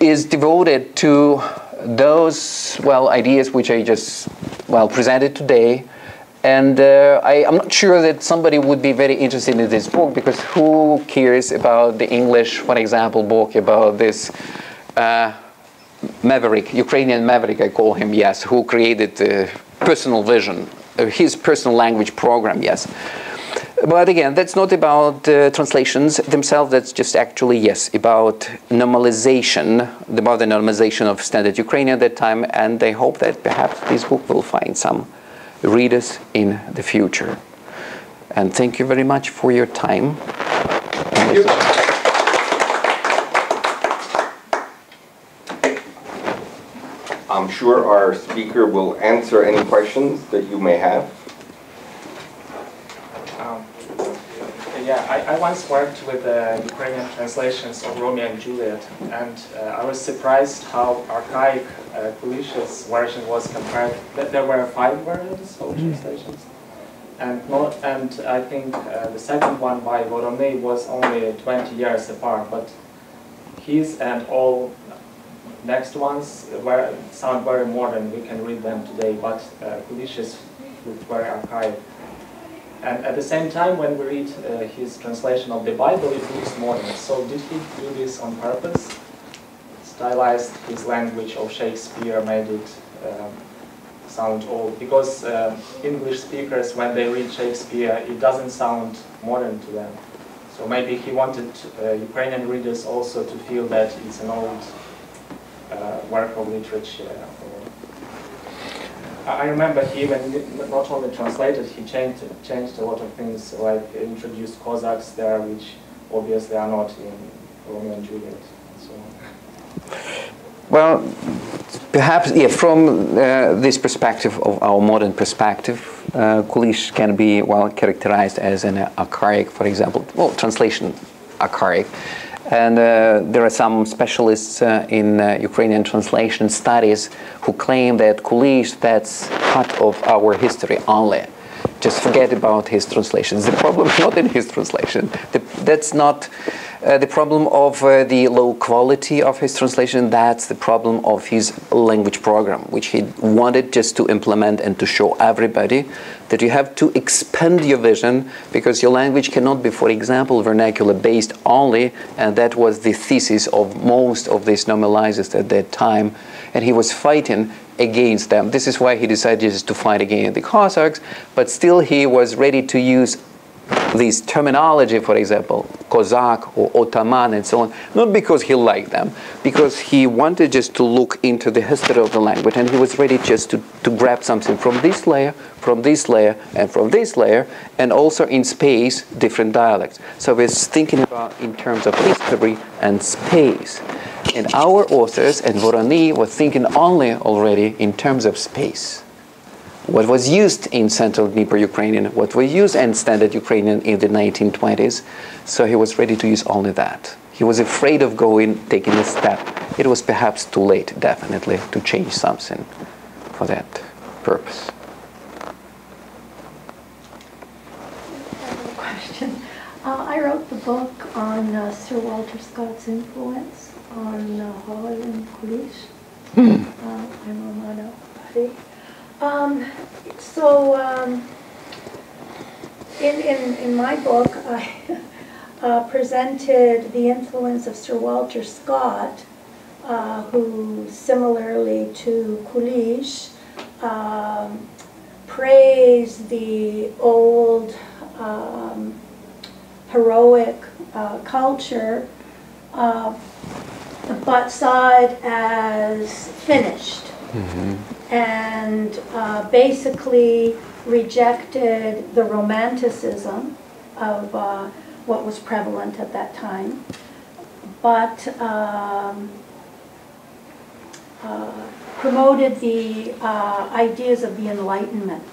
is devoted to those well ideas which I just well presented today. And uh, I, am not sure that somebody would be very interested in this book because who cares about the English, for example, book about this uh, maverick, Ukrainian maverick, I call him, yes, who created the personal vision uh, his personal language program, yes. But again, that's not about uh, translations themselves, that's just actually, yes, about normalization, about the normalization of standard Ukrainian at that time, and I hope that perhaps this book will find some readers in the future. And thank you very much for your time. Thank you. I'm sure our speaker will answer any questions that you may have. Um, yeah, I, I, once worked with uh, Ukrainian translations of Romeo and Juliet, and uh, I was surprised how archaic uh, Kulish's version was compared. There were five versions of mm. translations, and not, and I think uh, the second one by Vorony was only 20 years apart, but his and all next ones were, sound very modern, we can read them today, but uh, Kulish's very archaic. And at the same time, when we read uh, his translation of the Bible, it looks modern. So did he do this on purpose? Stylized his language of Shakespeare, made it um, sound old. Because uh, English speakers, when they read Shakespeare, it doesn't sound modern to them. So maybe he wanted uh, Ukrainian readers also to feel that it's an old uh, work of literature. I remember he even not only translated, he changed changed a lot of things, like introduced Cossacks there, which obviously are not in Romeo and Juliet. So. Well, perhaps, yeah, from uh, this perspective of our modern perspective, uh, Kulish can be well characterized as an archaic, for example, well, translation archaic. And uh, there are some specialists uh, in uh, Ukrainian translation studies who claim that Kulish, that's part of our history only. Just forget about his translations. The problem is not in his translation. The, that's not uh, the problem of uh, the low quality of his translation, that's the problem of his language program, which he wanted just to implement and to show everybody that you have to expand your vision because your language cannot be, for example, vernacular based only, and that was the thesis of most of these normalizers at that time. And he was fighting against them. This is why he decided to fight against the Cossacks, but still he was ready to use this terminology, for example, Cossack or Ottoman and so on, not because he liked them, because he wanted just to look into the history of the language and he was ready just to, to grab something from this layer, from this layer, and from this layer, and also in space, different dialects. So we're thinking about in terms of history and space. And our authors and Vorony were thinking only already in terms of space what was used in Central Dnieper Ukrainian, what was used in Standard Ukrainian in the 1920s. So he was ready to use only that. He was afraid of going, taking a step. It was perhaps too late, definitely, to change something for that purpose. Uh, I wrote the book on uh, Sir Walter Scott's influence on uh, Hall and Kulish. Hmm. Uh, I'm Romano Buddy. Um, so, um, in, in, in my book, I uh, presented the influence of Sir Walter Scott, uh, who similarly to Kulish, um, praised the old um, heroic uh, culture, but saw it as finished. Mm-hmm. And uh, basically rejected the romanticism of uh, what was prevalent at that time, but um, uh, promoted the uh, ideas of the Enlightenment.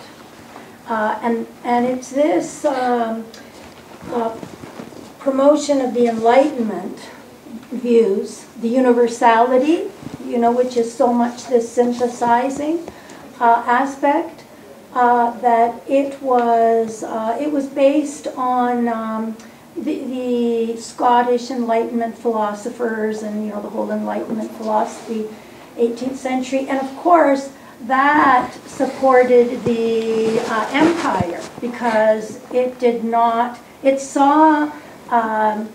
Uh, and, and it's this um, uh, promotion of the Enlightenment views, the universality you know, which is so much this synthesizing uh, aspect, uh, that it was, uh, it was based on um, the, the, Scottish Enlightenment philosophers and, you know, the whole Enlightenment philosophy, 18th century. And of course, that supported the uh, empire because it did not, it saw um,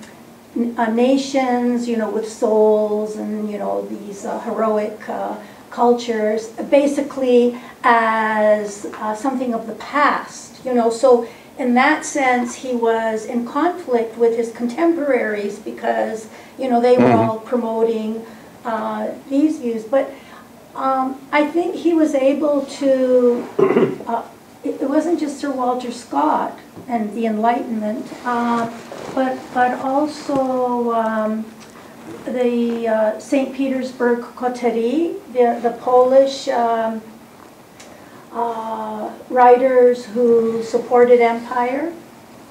uh, nations, you know, with souls and, you know, these uh, heroic uh, cultures, basically as uh, something of the past, you know. So in that sense, he was in conflict with his contemporaries because, you know, they were mm-hmm. all promoting uh, these views. But um, I think he was able to, uh, it wasn't just Sir Walter Scott and the Enlightenment, but, but also um, the uh, St. Petersburg Coterie, the, the Polish um, uh, writers who supported empire.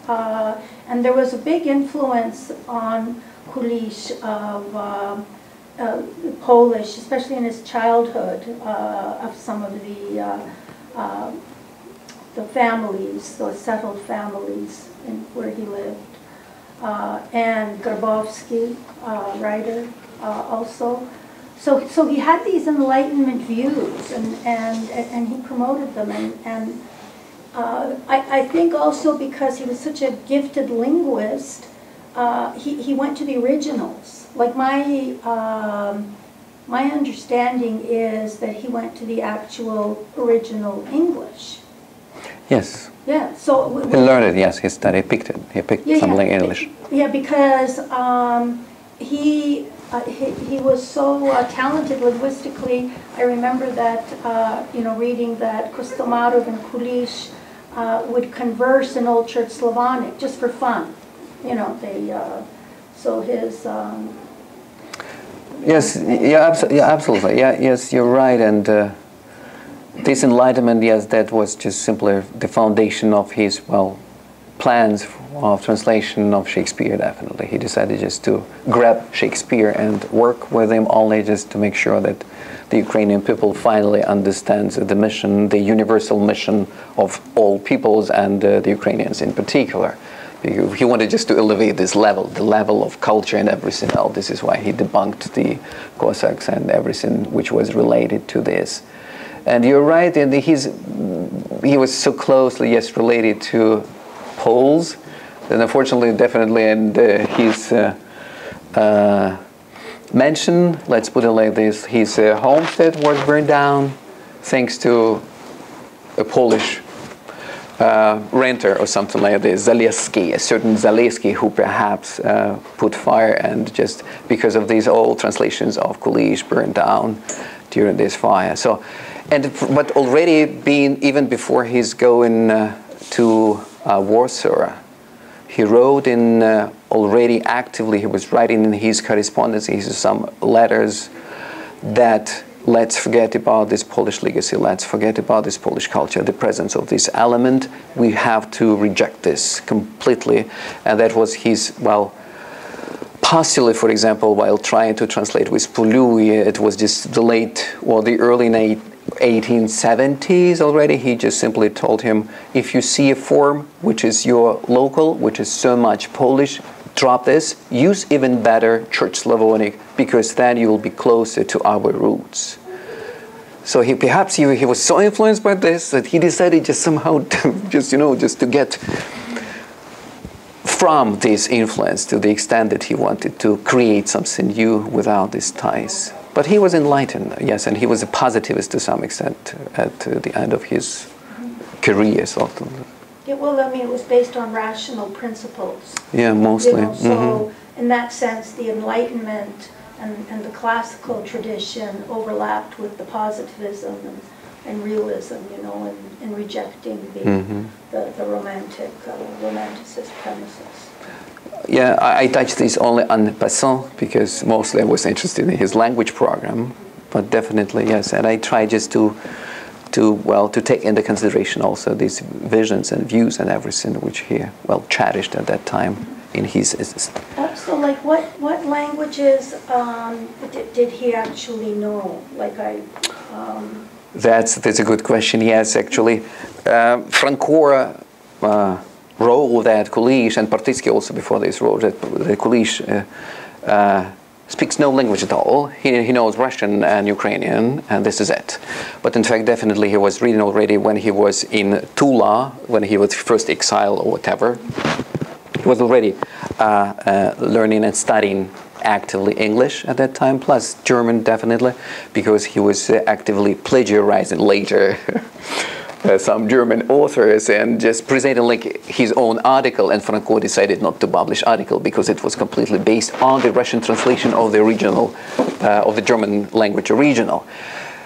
Uh, and there was a big influence on Kulish of uh, uh, Polish, especially in his childhood, uh, of some of the the families, the settled families in where he lived uh, and Grabowski, uh, writer, uh, also. So, so he had these Enlightenment views, and, and, and he promoted them. And, and uh, I, I think also because he was such a gifted linguist, uh, he, he went to the originals. Like my, um, my understanding is that he went to the actual original English. Yes. Yeah, so. He learned it, yes, he studied, picked it, he picked yeah, something yeah. English. Yeah, because um, he, uh, he, he was so uh, talented linguistically. I remember that, uh, you know, reading that Kostomarov and Kulish uh, would converse in Old Church Slavonic just for fun. You know, they, uh, so his. Um, yes, yeah, abso yeah, absolutely. Yeah, yes, you're right. And uh, this enlightenment, yes, that was just simply the foundation of his, well, plans of translation of Shakespeare, definitely. He decided just to grab Shakespeare and work with him only just to make sure that the Ukrainian people finally understands the mission, the universal mission of all peoples and uh, the Ukrainians in particular. He wanted just to elevate this level, the level of culture and everything else. This is why he debunked the Cossacks and everything which was related to this. And you're right, and he's, he was so closely, yes, related to Poles, and unfortunately, definitely, and uh, his uh, uh, let's put it like this, his uh, homestead was burned down thanks to a Polish uh, renter or something like this, Zaleski, a certain Zaleski who perhaps uh, put fire and just because of these old translations of Kulish burned down during this fire. So and but already being even before he's going uh, to uh, Warsaw, he wrote in uh, already actively. He was writing in his correspondence, his some letters that let's forget about this Polish legacy. Let's forget about this Polish culture, the presence of this element. We have to reject this completely, and that was his well postulate, for example, while trying to translate with Puluj, it was just the late or the early 1870s already, he just simply told him, if you see a form which is your local, which is so much Polish, drop this, use even better Church Slavonic, because then you will be closer to our roots. So he perhaps he, he was so influenced by this that he decided just somehow to just you know just to get from this influence to the extent that he wanted to create something new without these ties. But he was enlightened, yes, and he was a positivist to some extent at the end of his career, sort of. Yeah, well, I mean, it was based on rational principles. Yeah, mostly. You know, so, mm-hmm. in that sense, the Enlightenment and, and the classical tradition overlapped with the positivism and, and realism, you know, and, and rejecting the, mm-hmm. the, the, romantic, uh, romanticist premises. Yeah, I, I touched this only en passant because mostly I was interested in his language program, but definitely yes, and I try just to, to well, to take into consideration also these visions and views and everything which he well cherished at that time in his. Uh, so, like, what what languages um, did, did he actually know? Like, I. Um... That's that's a good question. Yes, actually, uh, Frankora. Uh, role that Kulish and Partitsky also before this role that, that Kulish uh, uh, speaks no language at all. He, he knows Russian and Ukrainian, and this is it. But in fact, definitely he was reading already when he was in Tula, when he was first exiled or whatever. He was already uh, uh, learning and studying actively English at that time, plus German definitely, because he was uh, actively plagiarizing later uh, some German authors and just presented like his own article. And Franco decided not to publish article because it was completely based on the Russian translation of the original, uh, of the German language original.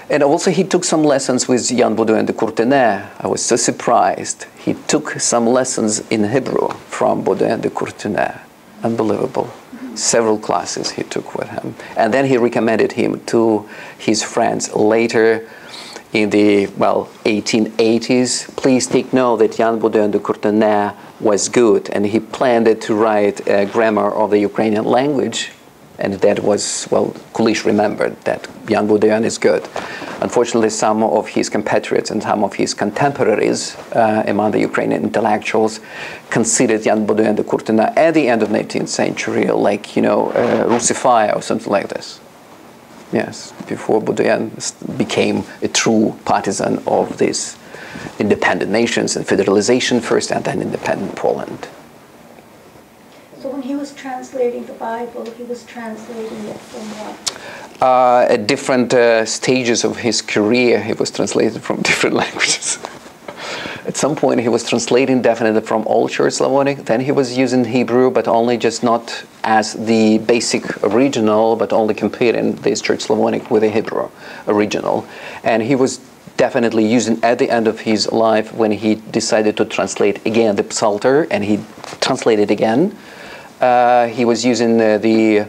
And also he took some lessons with Jan Baudouin de Courtenay. I was so surprised. He took some lessons in Hebrew from Baudouin de Courtenay. Unbelievable. Several classes he took with him. And then he recommended him to his friends later in the, well, 1880s. Please take note that Jan Baudouin de Courtenay was good and he planned to write a grammar of the Ukrainian language and that was, well, Kulish remembered that Jan Baudouin is good. Unfortunately, some of his compatriots and some of his contemporaries uh, among the Ukrainian intellectuals considered Jan Baudouin de Courtenay at the end of the 19th century like, you know, uh, Russifier or something like this. Yes, before Baudouin became a true partisan of these independent nations and federalization first and then independent Poland. So when he was translating the Bible, he was translating it from what? Uh, at different uh, stages of his career, he was translated from different languages. At some point, he was translating definitely from Old Church Slavonic. Then he was using Hebrew, but only just not as the basic original, but only comparing this Church Slavonic with the Hebrew original. And he was definitely using at the end of his life when he decided to translate again the Psalter, and he translated again. Uh, he was using uh, the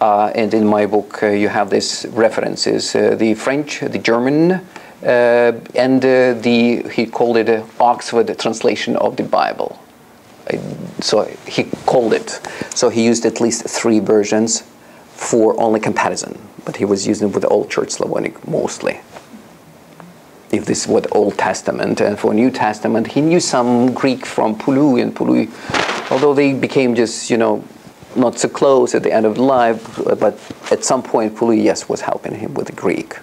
uh, and in my book uh, you have these references: uh, the French, the German, and uh, the, he called it Oxford translation of the Bible. Uh, so he called it. So he used at least three versions for only comparison, but he was using it with Old Church Slavonic mostly. If this was Old Testament, and for New Testament, he knew some Greek from Puluj and Puluj, although they became just, you know, not so close at the end of life, but at some point, Puluj, yes, was helping him with the Greek.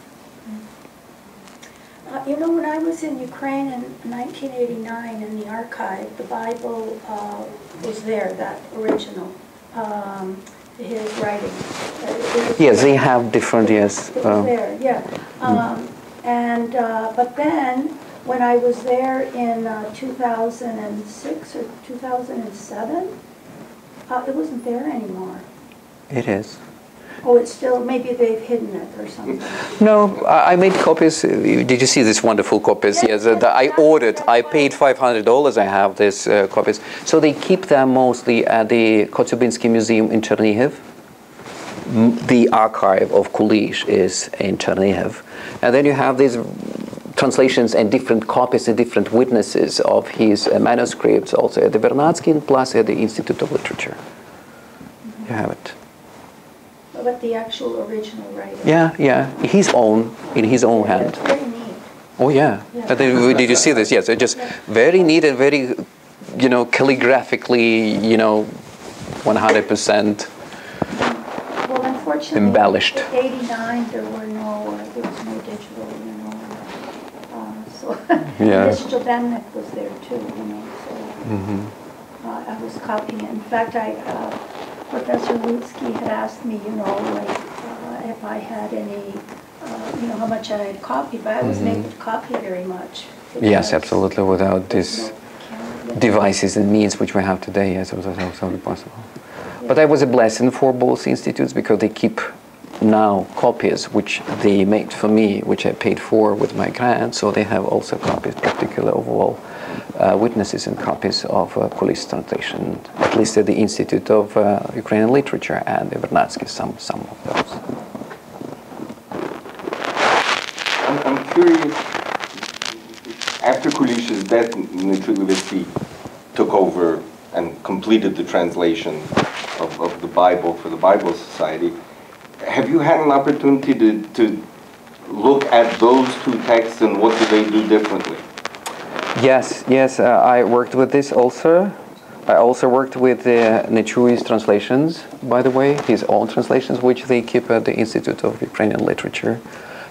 Uh, You know, when I was in Ukraine in 1989 in the archive, the Bible uh, was there, that original, um, his writing. Uh, Yes, they have different, yes. It was um, there, yeah. Um, And, uh, but then, when I was there in uh, 2006 or 2007, uh, it wasn't there anymore. It is. Oh, it's still, maybe they've hidden it or something. No, I I made copies. Did you see these wonderful copies? Yes, Yes, uh, I ordered. I paid $500. I have these uh, copies. So they keep them mostly at the Kotyubinsky Museum in Chernihiv. The archive of Kulish is in Chernihiv. And then you have these translations and different copies and different witnesses of his uh, manuscripts also at the Vernadsky and plus at the Institute of Literature. You have it. But the actual original writing. Yeah, yeah. His own, in his own hand. Very neat. Oh yeah. Yeah. Uh, Did, did you see this? Yes. It's just very neat and very, you know, calligraphically, you know, 100%. Well, unfortunately. Embellished. in 89, there were no, uh, there was no digital, you know. uh, So, Yeah. Digital was there too, you know, so. Mm-hmm. uh, I was copying it. In fact, I, uh, Professor Luckyj had asked me, you know, like, uh, if I had any, uh, you know, how much I had copied, but I wasn't able to copy very much. Yes, absolutely. Without these devices and means which we have today, yes, it was absolutely possible. But that was a blessing for both institutes because they keep now copies which they made for me, which I paid for with my grant. So they have also copies, particularly of all witnesses and copies of uh, Kulish translation, at least at the Institute of uh, Ukrainian Literature and the Vernadsky, some, some of those. I'm, I'm curious, after Kulish's death, Dmitry Levitsky took over and completed the translation of, of the Bible for the Bible Society. Have you had an opportunity to, to look at those two texts and what do they do differently? Yes, yes, uh, I worked with this also. I also worked with uh, Nechui's translations, by the way, his own translations, which they keep at the Institute of Ukrainian Literature.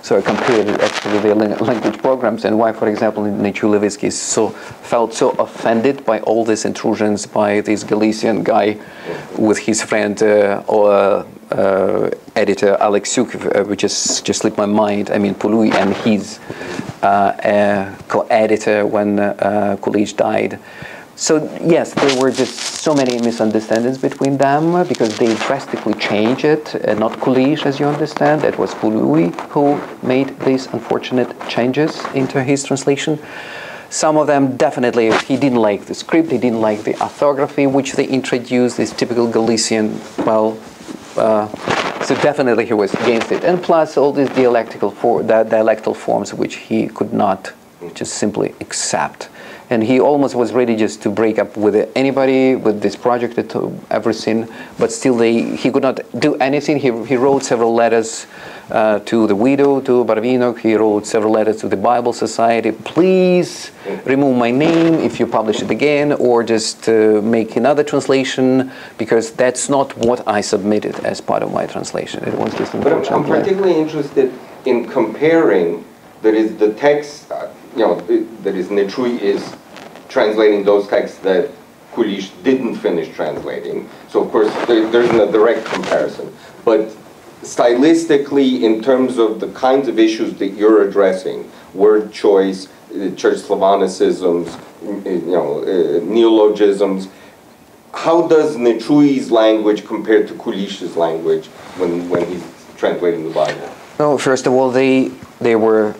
So I compared actually the language programs and why, for example, Nechui-Levytsky is so felt so offended by all these intrusions by this Galician guy with his friend uh, or, uh, editor Alexiuk, uh, which just just slipped my mind. I mean, Puluj and his uh, uh, co-editor when uh, Kulish died. So yes, there were just so many misunderstandings between them uh, because they drastically changed it. Uh, not Kulish, as you understand. It was Puluj who made these unfortunate changes into his translation. Some of them definitely, he didn't like the script, he didn't like the orthography which they introduced, this typical Galician, well, uh, so definitely he was against it. And plus all these dialectical for, di- dialectal forms which he could not just simply accept. And he almost was ready just to break up with anybody with this project everything, but still they, he could not do anything. He, he wrote several letters uh, to the widow, to Barvinok. He wrote several letters to the Bible Society. Please remove my name if you publish it again, or just uh, make another translation because that's not what I submitted as part of my translation. It was just But I'm, I'm particularly interested in comparing, that is, the text, uh, you know, that is, Nechui is translating those texts that Kulish didn't finish translating. So of course, there, there's no direct comparison. But stylistically, in terms of the kinds of issues that you're addressing, word choice, uh, church Slavonicisms, mm, you know, uh, neologisms, how does Nechui's language compare to Kulish's language when, when he's translating the Bible? No, first of all, they there were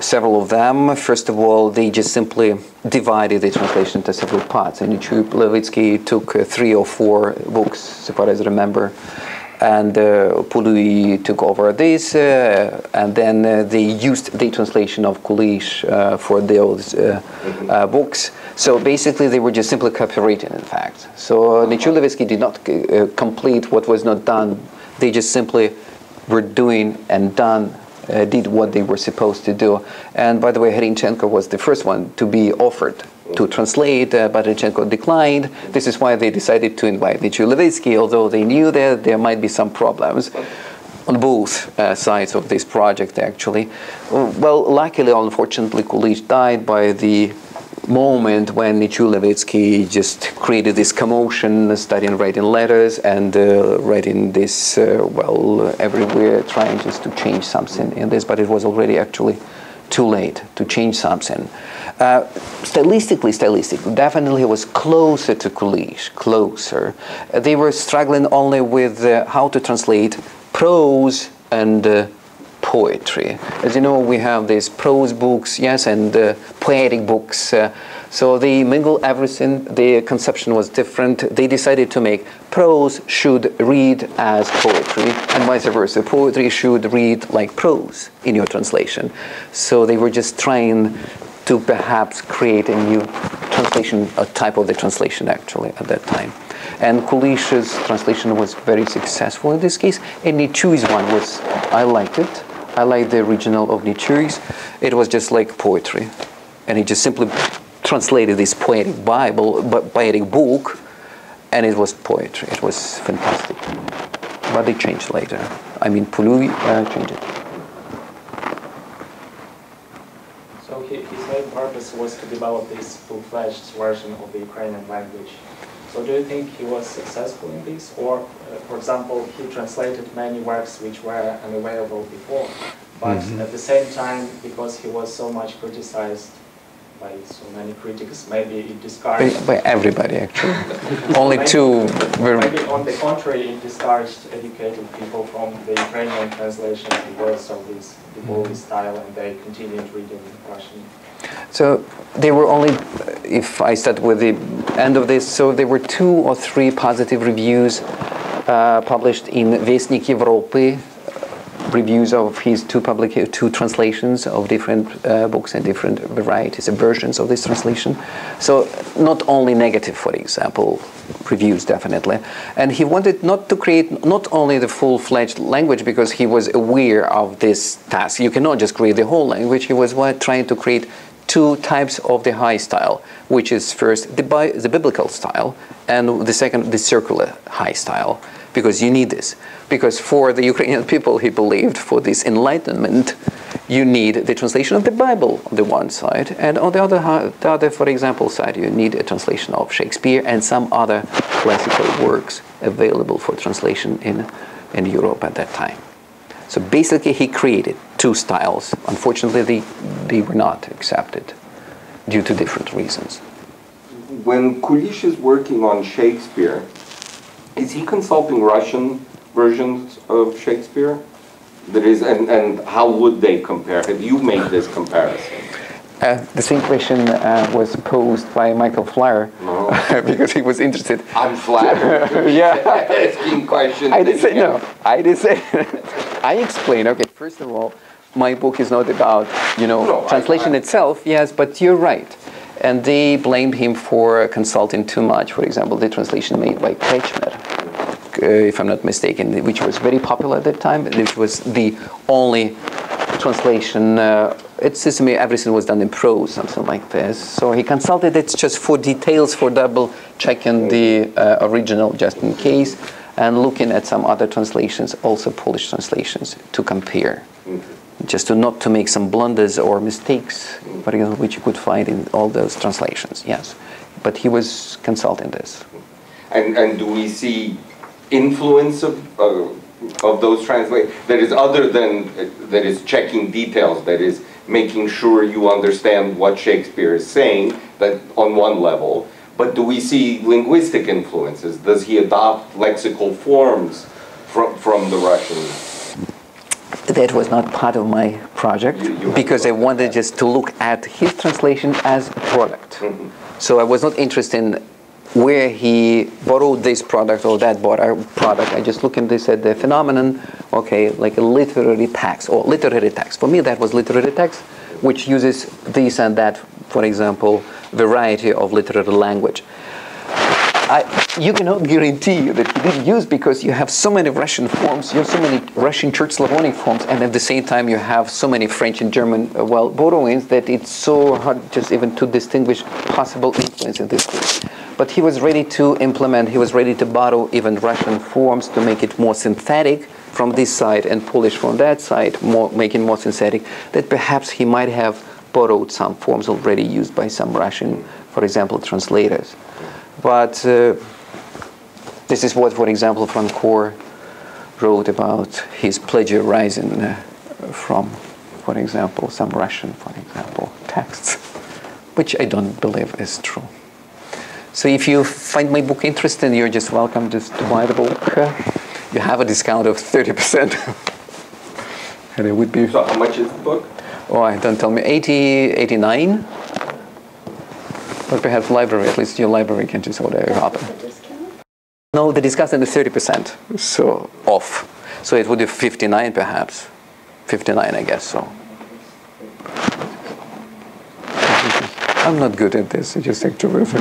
several of them. First of all, they just simply divided the translation into several parts. And Levytsky took uh, three or four books, so far as I remember, and uh, Puluj took over this, uh, and then uh, they used the translation of Kulish uh, for those uh, uh, books. So basically, they were just simply copywritten, in fact. So Nechui-Levytsky did not complete what was not done. They just simply were doing and done, did what they were supposed to do. And by the way, Hrinchenko was the first one to be offered to translate, uh, but Hrinchenko declined. This is why they decided to invite Nechui-Levytsky, although they knew that there might be some problems on both uh, sides of this project, actually. Well, luckily, unfortunately, Kulish died by the moment when Nechui-Levytsky just created this commotion, starting writing letters and uh, writing this, uh, well, everywhere, trying just to change something in this, but it was already actually too late to change something. Uh, stylistically, stylistically, definitely was closer to Kulish, closer. They were struggling only with uh, how to translate prose and uh, poetry. As you know, we have these prose books, yes, and uh, poetic books. So they mingle everything. The conception was different. They decided to make prose should read as poetry, and vice versa. Poetry should read like prose in your translation. So they were just trying to perhaps create a new translation, a type of the translation actually at that time. And Kulish's translation was very successful in this case, and Nechui's one was, I liked it. I liked the original of Nechui's. It was just like poetry. And he just simply translated this poetic Bible, poetic book, and it was poetry. It was fantastic. But they changed later. I mean, Puluj uh, changed it. So he, his main purpose was to develop this full-fledged version of the Ukrainian language. So do you think he was successful in this? Or, uh, for example, he translated many works which were unavailable before, but Mhm. at the same time, because he was so much criticized by so many critics, maybe it discouraged. by everybody, actually. Only Maybe- two were. Maybe on the contrary, it discouraged educated people from the Ukrainian translation because of this Dubovy style, and they continued reading Russian. So there were only, if I start with the end of this, so there were two or three positive reviews uh, published in Vestnik Evropy, reviews of his two public two translations of different uh, books and different varieties and versions of this translation. So not only negative, for example, reviews definitely, and he wanted not to create not only the full-fledged language because he was aware of this task. You cannot just create the whole language. He was trying to create two types of the high style, which is first the, bi- the biblical style, and the second the circular high style, because you need this. Because for the Ukrainian people, he believed for this enlightenment, you need the translation of the Bible on the one side, and on the other, the other, for example, side, you need a translation of Shakespeare and some other classical works available for translation in, in Europe at that time. So basically, he created two styles. Unfortunately, they, they were not accepted due to different reasons. When Kulish is working on Shakespeare, is he consulting Russian versions of Shakespeare? That is, and, and how would they compare? Have you made this comparison? Uh, the same question uh, was posed by Michael Flier No. because he was interested. I'm flattered. Yeah. Asking questions. I didn't say no. I did say. I explained. Okay, first of all, my book is not about you know No, translation I- itself. Yes, but you're right. And they blamed him for consulting too much. For example, the translation made by Ketcher, uh, if I'm not mistaken, which was very popular at that time. Which was the only translation. Uh, it seems to me everything was done in prose, something like this. So he consulted it just for details, for double checking the uh, original, just in case, and looking at some other translations, also Polish translations, to compare, just to not to make some blunders or mistakes, for example, which you could find in all those translations. Yes, but he was consulting this. And, and do we see influence of, uh, of those translate, that is other than, that is checking details, that is making sure you understand what Shakespeare is saying, that on one level, but do we see linguistic influences? Does he adopt lexical forms from, from the Russian? That was not part of my project You- you because I to look at wanted just to look at his translation as a product. Mm-hmm. So I was not interested in where he borrowed this product or that bor- uh, product. I just look at this at the phenomenon, okay, like a literary text or literary text. For me, that was literary text, which uses this and that, for example, variety of literary language. I, you cannot guarantee that he didn't use because you have so many Russian forms, you have so many Russian Church Slavonic forms, and at the same time you have so many French and German uh, well borrowings that it's so hard just even to distinguish possible influence in this case. But he was ready to implement, he was ready to borrow even Russian forms to make it more synthetic from this side and Polish from that side, more, making more synthetic, that perhaps he might have borrowed some forms already used by some Russian, for example, translators. But uh, this is what, for example, Franco wrote about his plagiarizing uh, from, for example, some Russian, for example, texts, which I don't believe is true. So if you find my book interesting, you're just welcome just to buy the book. Uh, you have a discount of 30%. and it would be, So how much is the book? oh, don't tell me, 80, 89? But perhaps library, at least your library can just order a copy. No, the discount is 30%, so off. So it would be 59 perhaps. 59, I guess so. I'm not good at this, I just extrovert.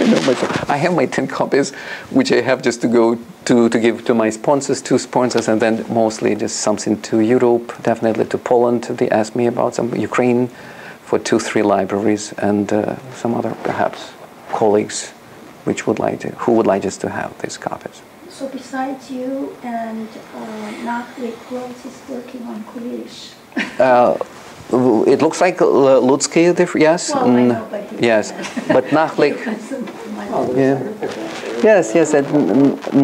I know myself. I have my 10 copies, which I have just to go to, to give to my sponsors, two sponsors, and then mostly just something to Europe, definitely to Poland. They asked me about some Ukraine for two, three libraries, and uh, some other perhaps colleagues which would like to, who would like just to have these copies. So besides you and uh, Nakhlik, who else is working on Kulish? Uh, it looks like uh, Luckyj, yes. Well, mm, know, but yes, but Nakhlik, yeah. yes, yes, and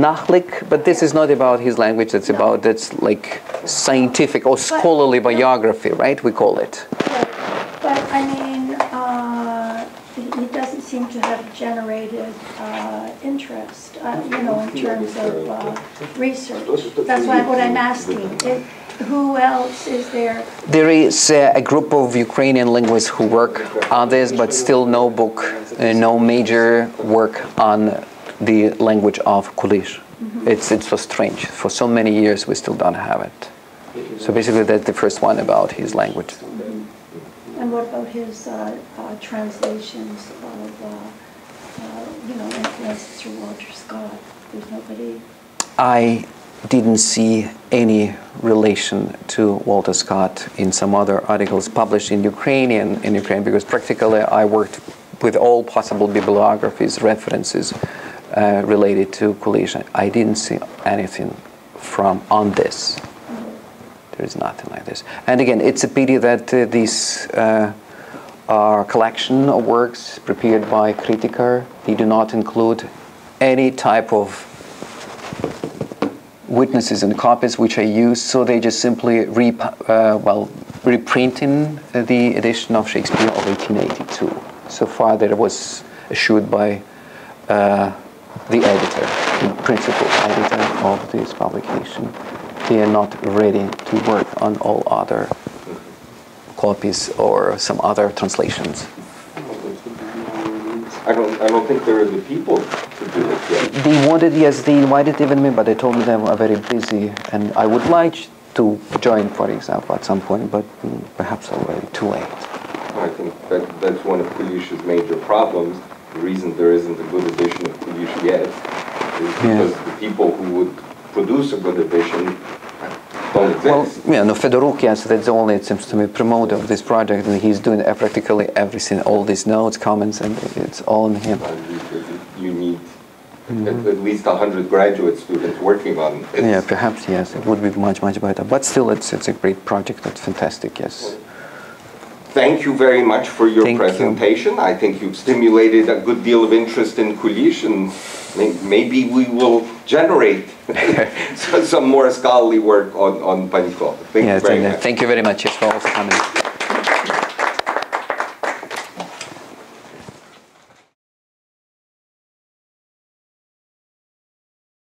Nakhlik, but this is not about his language. It's about that's like scientific or scholarly biography, right? We call it. But but, I mean, uh, he doesn't seem to have generated uh, interest, uh, you know, in terms of uh, research. That's why what I'm asking. If- Who else is there? There is uh, a group of Ukrainian linguists who work on this, but still no book, uh, no major work on the language of Kulish. It's, it's so strange. For so many years, we still don't have it. So basically, that's the first one about his language. And what about his uh, uh, translations of, uh, uh, you know, influences through Walter Scott? There's nobody, I didn't see any relation to Walter Scott in some other articles published in Ukrainian in Ukraine because practically I worked with all possible bibliographies, references uh, related to Kulish. I didn't see anything from on this. There is nothing like this. And again, it's a pity that uh, these uh, are collection of works prepared by Krytyka. They do not include any type of witnesses and copies which I use, so they just simply re, uh, well, reprinting the edition of Shakespeare of 1882. So far, that was assured by uh, the editor, the principal editor of this publication. They are not ready to work on all other copies or some other translations. I don't, I don't think there are the people to do it yet. They wanted, yes, they invited even me, but I told them I'm very busy and I would like to join, for example, at some point, but mm, perhaps already too late. I think that, that's one of Kulish's major problems. The reason there isn't a good edition of Kulish yet is because the people who would produce a good edition Well, exist. yeah, no, Fedoruk, yes, that's the only, it seems to me, promoter of this project, and he's doing practically everything, all these notes, comments, and it's all on him. You- need at at least 100 graduate students working on it. Yeah, perhaps, yes, it would be much, much better. But still, it's, it's a great project, it's fantastic, yes. Thank you very much for your Thank you. presentation. I think you've stimulated a good deal of interest in Kulish, and may- maybe we will generate some more scholarly work on, on Panikov. Thank you very much. thank you very much for also coming.